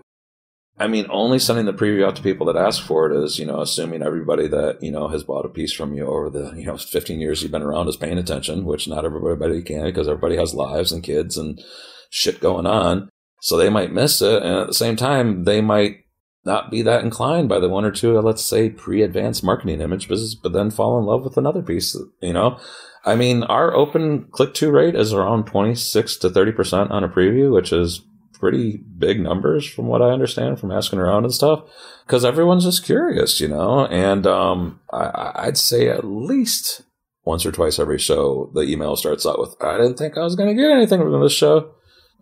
I mean, only sending the preview out to people that ask for it is, you know, assuming everybody that, you know, has bought a piece from you over the, you know, 15 years you've been around is paying attention, which not everybody can because everybody has lives and kids and shit going on. So they might miss it. And at the same time, they might not be that inclined by the one or two, let's say, pre-advanced marketing image business, but then fall in love with another piece. You know, I mean, our open click-to rate is around 26 to 30 percent on a preview, which is pretty big numbers from what I understand from asking around and stuff. Because everyone's just curious, you know. And um, I, I'd say at least once or twice every show, the email starts out with, "I didn't think I was going to get anything from this show."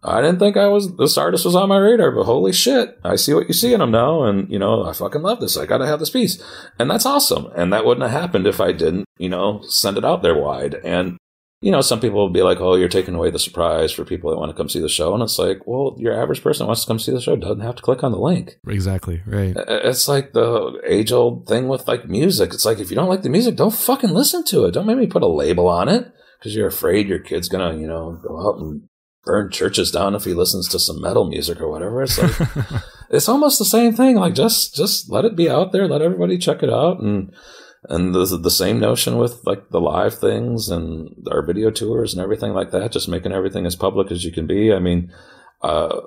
I didn't think I was this artist was on my radar, but holy shit, I see what you see in them now, and you know I fucking love this. I gotta have this piece, and that's awesome. And that wouldn't have happened if I didn't, you know, send it out there wide. And you know, some people will be like, "Oh, you're taking away the surprise for people that want to come see the show," and it's like, well, your average person wants to come see the show doesn't have to click on the link. Exactly right. It's like the age old thing with like music. It's like if you don't like the music, don't fucking listen to it. Don't make me put a label on it because you're afraid your kid's gonna, you know, go out and burn churches down if he listens to some metal music or whatever. It's like it's almost the same thing. Like just just let it be out there, let everybody check it out, and and the the same notion with like the live things and our video tours and everything like that. Just making everything as public as you can be. I mean. Uh,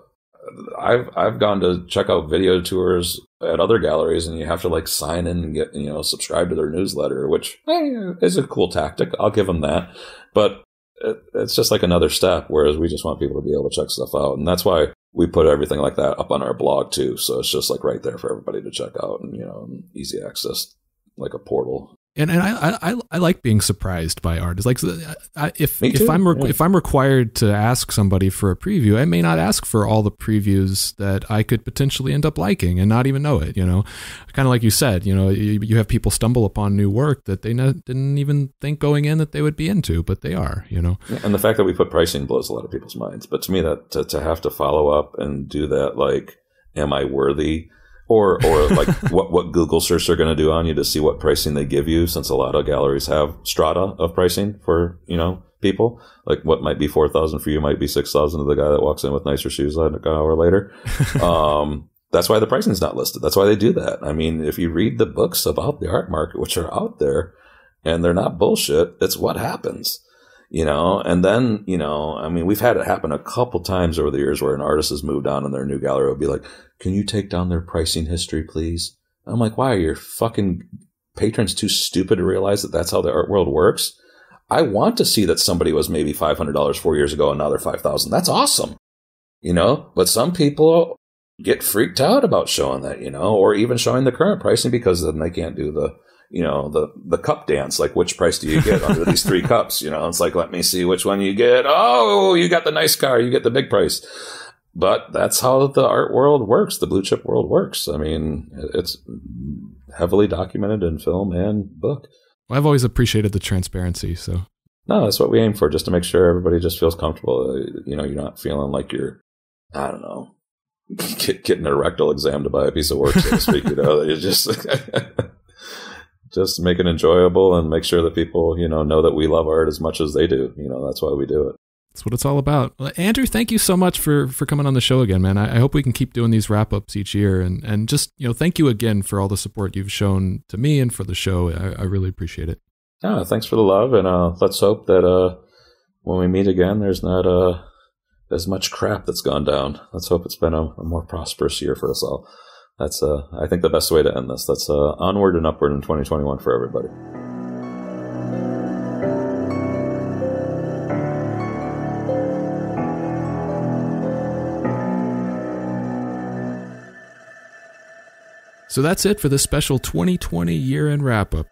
I've I've gone to check out video tours at other galleries, and you have to like sign in and get you know subscribe to their newsletter, which eh, is a cool tactic. I'll give them that. But it, it's just like another step. Whereas we just want people to be able to check stuff out, and that's why we put everything like that up on our blog too. So it's just like right there for everybody to check out, and you know, easy access, like a portal and and I, I I like being surprised by art. It's like I, if if I'm re- yeah. if I'm required to ask somebody for a preview, I may not ask for all the previews that I could potentially end up liking and not even know it. You know, kind of like you said, you know, you, you have people stumble upon new work that they didn't even think going in that they would be into, but they are. You know, and the fact that we put pricing blows a lot of people's minds. But to me, that to, to have to follow up and do that, like, am I worthy? Or or like what what Google search they're going to do on you to see what pricing they give you, since a lot of galleries have strata of pricing for you know people. Like what might be four thousand for you might be six thousand to the guy that walks in with nicer shoes like an hour later. um, that's why the pricing is not listed. That's why they do that. I mean, if you read the books about the art market, which are out there, and they're not bullshit, it's what happens you know and then you know i mean we've had it happen a couple times over the years where an artist has moved on and their new gallery will be like can you take down their pricing history please i'm like why are your fucking patrons too stupid to realize that that's how the art world works i want to see that somebody was maybe $500 four years ago and now they're 5000 that's awesome you know but some people get freaked out about showing that, you know, or even showing the current pricing because then they can't do the, you know, the, the cup dance. Like, which price do you get under these three cups? You know, it's like, let me see which one you get. Oh, you got the nice car. You get the big price. But that's how the art world works. The blue chip world works. I mean, it's heavily documented in film and book. Well, I've always appreciated the transparency. So, no, that's what we aim for, just to make sure everybody just feels comfortable. Uh, you know, you're not feeling like you're, I don't know, get, getting a rectal exam to buy a piece of work, so to speak. you know, you just just make it enjoyable and make sure that people, you know, know that we love art as much as they do. You know, that's why we do it. That's what it's all about. Andrew, thank you so much for for coming on the show again, man. I, I, hope we can keep doing these wrap ups each year, and and just you know, thank you again for all the support you've shown to me and for the show. I, I really appreciate it. Yeah, thanks for the love, and uh, let's hope that uh, when we meet again, there's not uh, as much crap that's gone down. Let's hope it's been a, a more prosperous year for us all. That's uh, I think the best way to end this. That's uh, onward and upward in 2021 for everybody. So that's it for the special 2020 year end wrap up.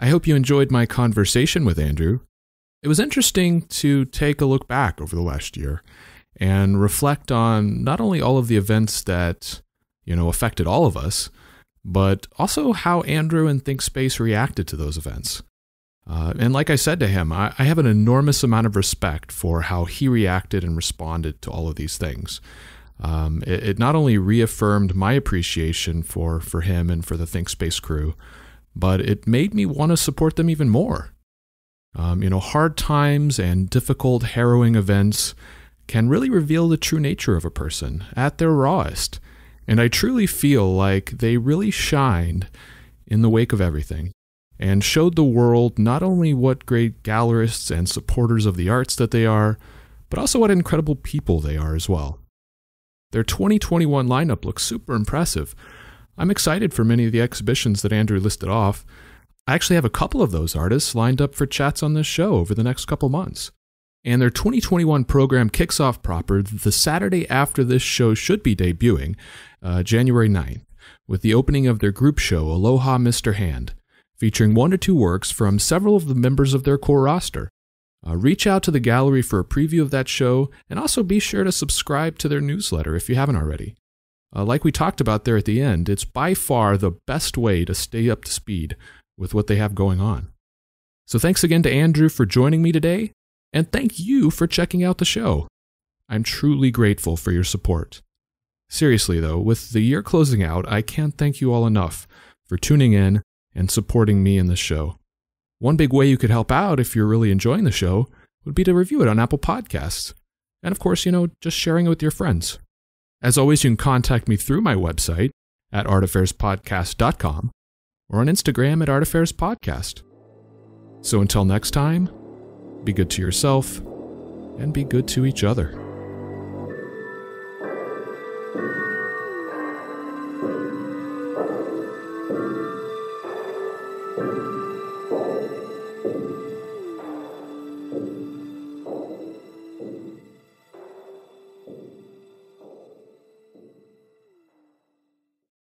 I hope you enjoyed my conversation with Andrew. It was interesting to take a look back over the last year and reflect on not only all of the events that, you know, affected all of us, but also how Andrew and Thinkspace reacted to those events. Uh, and like I said to him, I, I, have an enormous amount of respect for how he reacted and responded to all of these things. Um, it, it, not only reaffirmed my appreciation for, for him and for the Thinkspace crew, but it made me want to support them even more. Um, you know, hard times and difficult, harrowing events can really reveal the true nature of a person at their rawest. And I truly feel like they really shined in the wake of everything and showed the world not only what great gallerists and supporters of the arts that they are, but also what incredible people they are as well. Their 2021 lineup looks super impressive. I'm excited for many of the exhibitions that Andrew listed off. I actually have a couple of those artists lined up for chats on this show over the next couple months. And their 2021 program kicks off proper the Saturday after this show should be debuting, uh, January 9th, with the opening of their group show, Aloha Mr. Hand, featuring one or two works from several of the members of their core roster. Uh, reach out to the gallery for a preview of that show, and also be sure to subscribe to their newsletter if you haven't already. Uh, like we talked about there at the end, it's by far the best way to stay up to speed with what they have going on. So thanks again to Andrew for joining me today, and thank you for checking out the show. I'm truly grateful for your support. Seriously, though, with the year closing out, I can't thank you all enough for tuning in and supporting me in this show. One big way you could help out if you're really enjoying the show would be to review it on Apple Podcasts. And of course, you know, just sharing it with your friends. As always, you can contact me through my website at artaffairspodcast.com or on Instagram at artaffairs.podcast. So until next time, be good to yourself and be good to each other.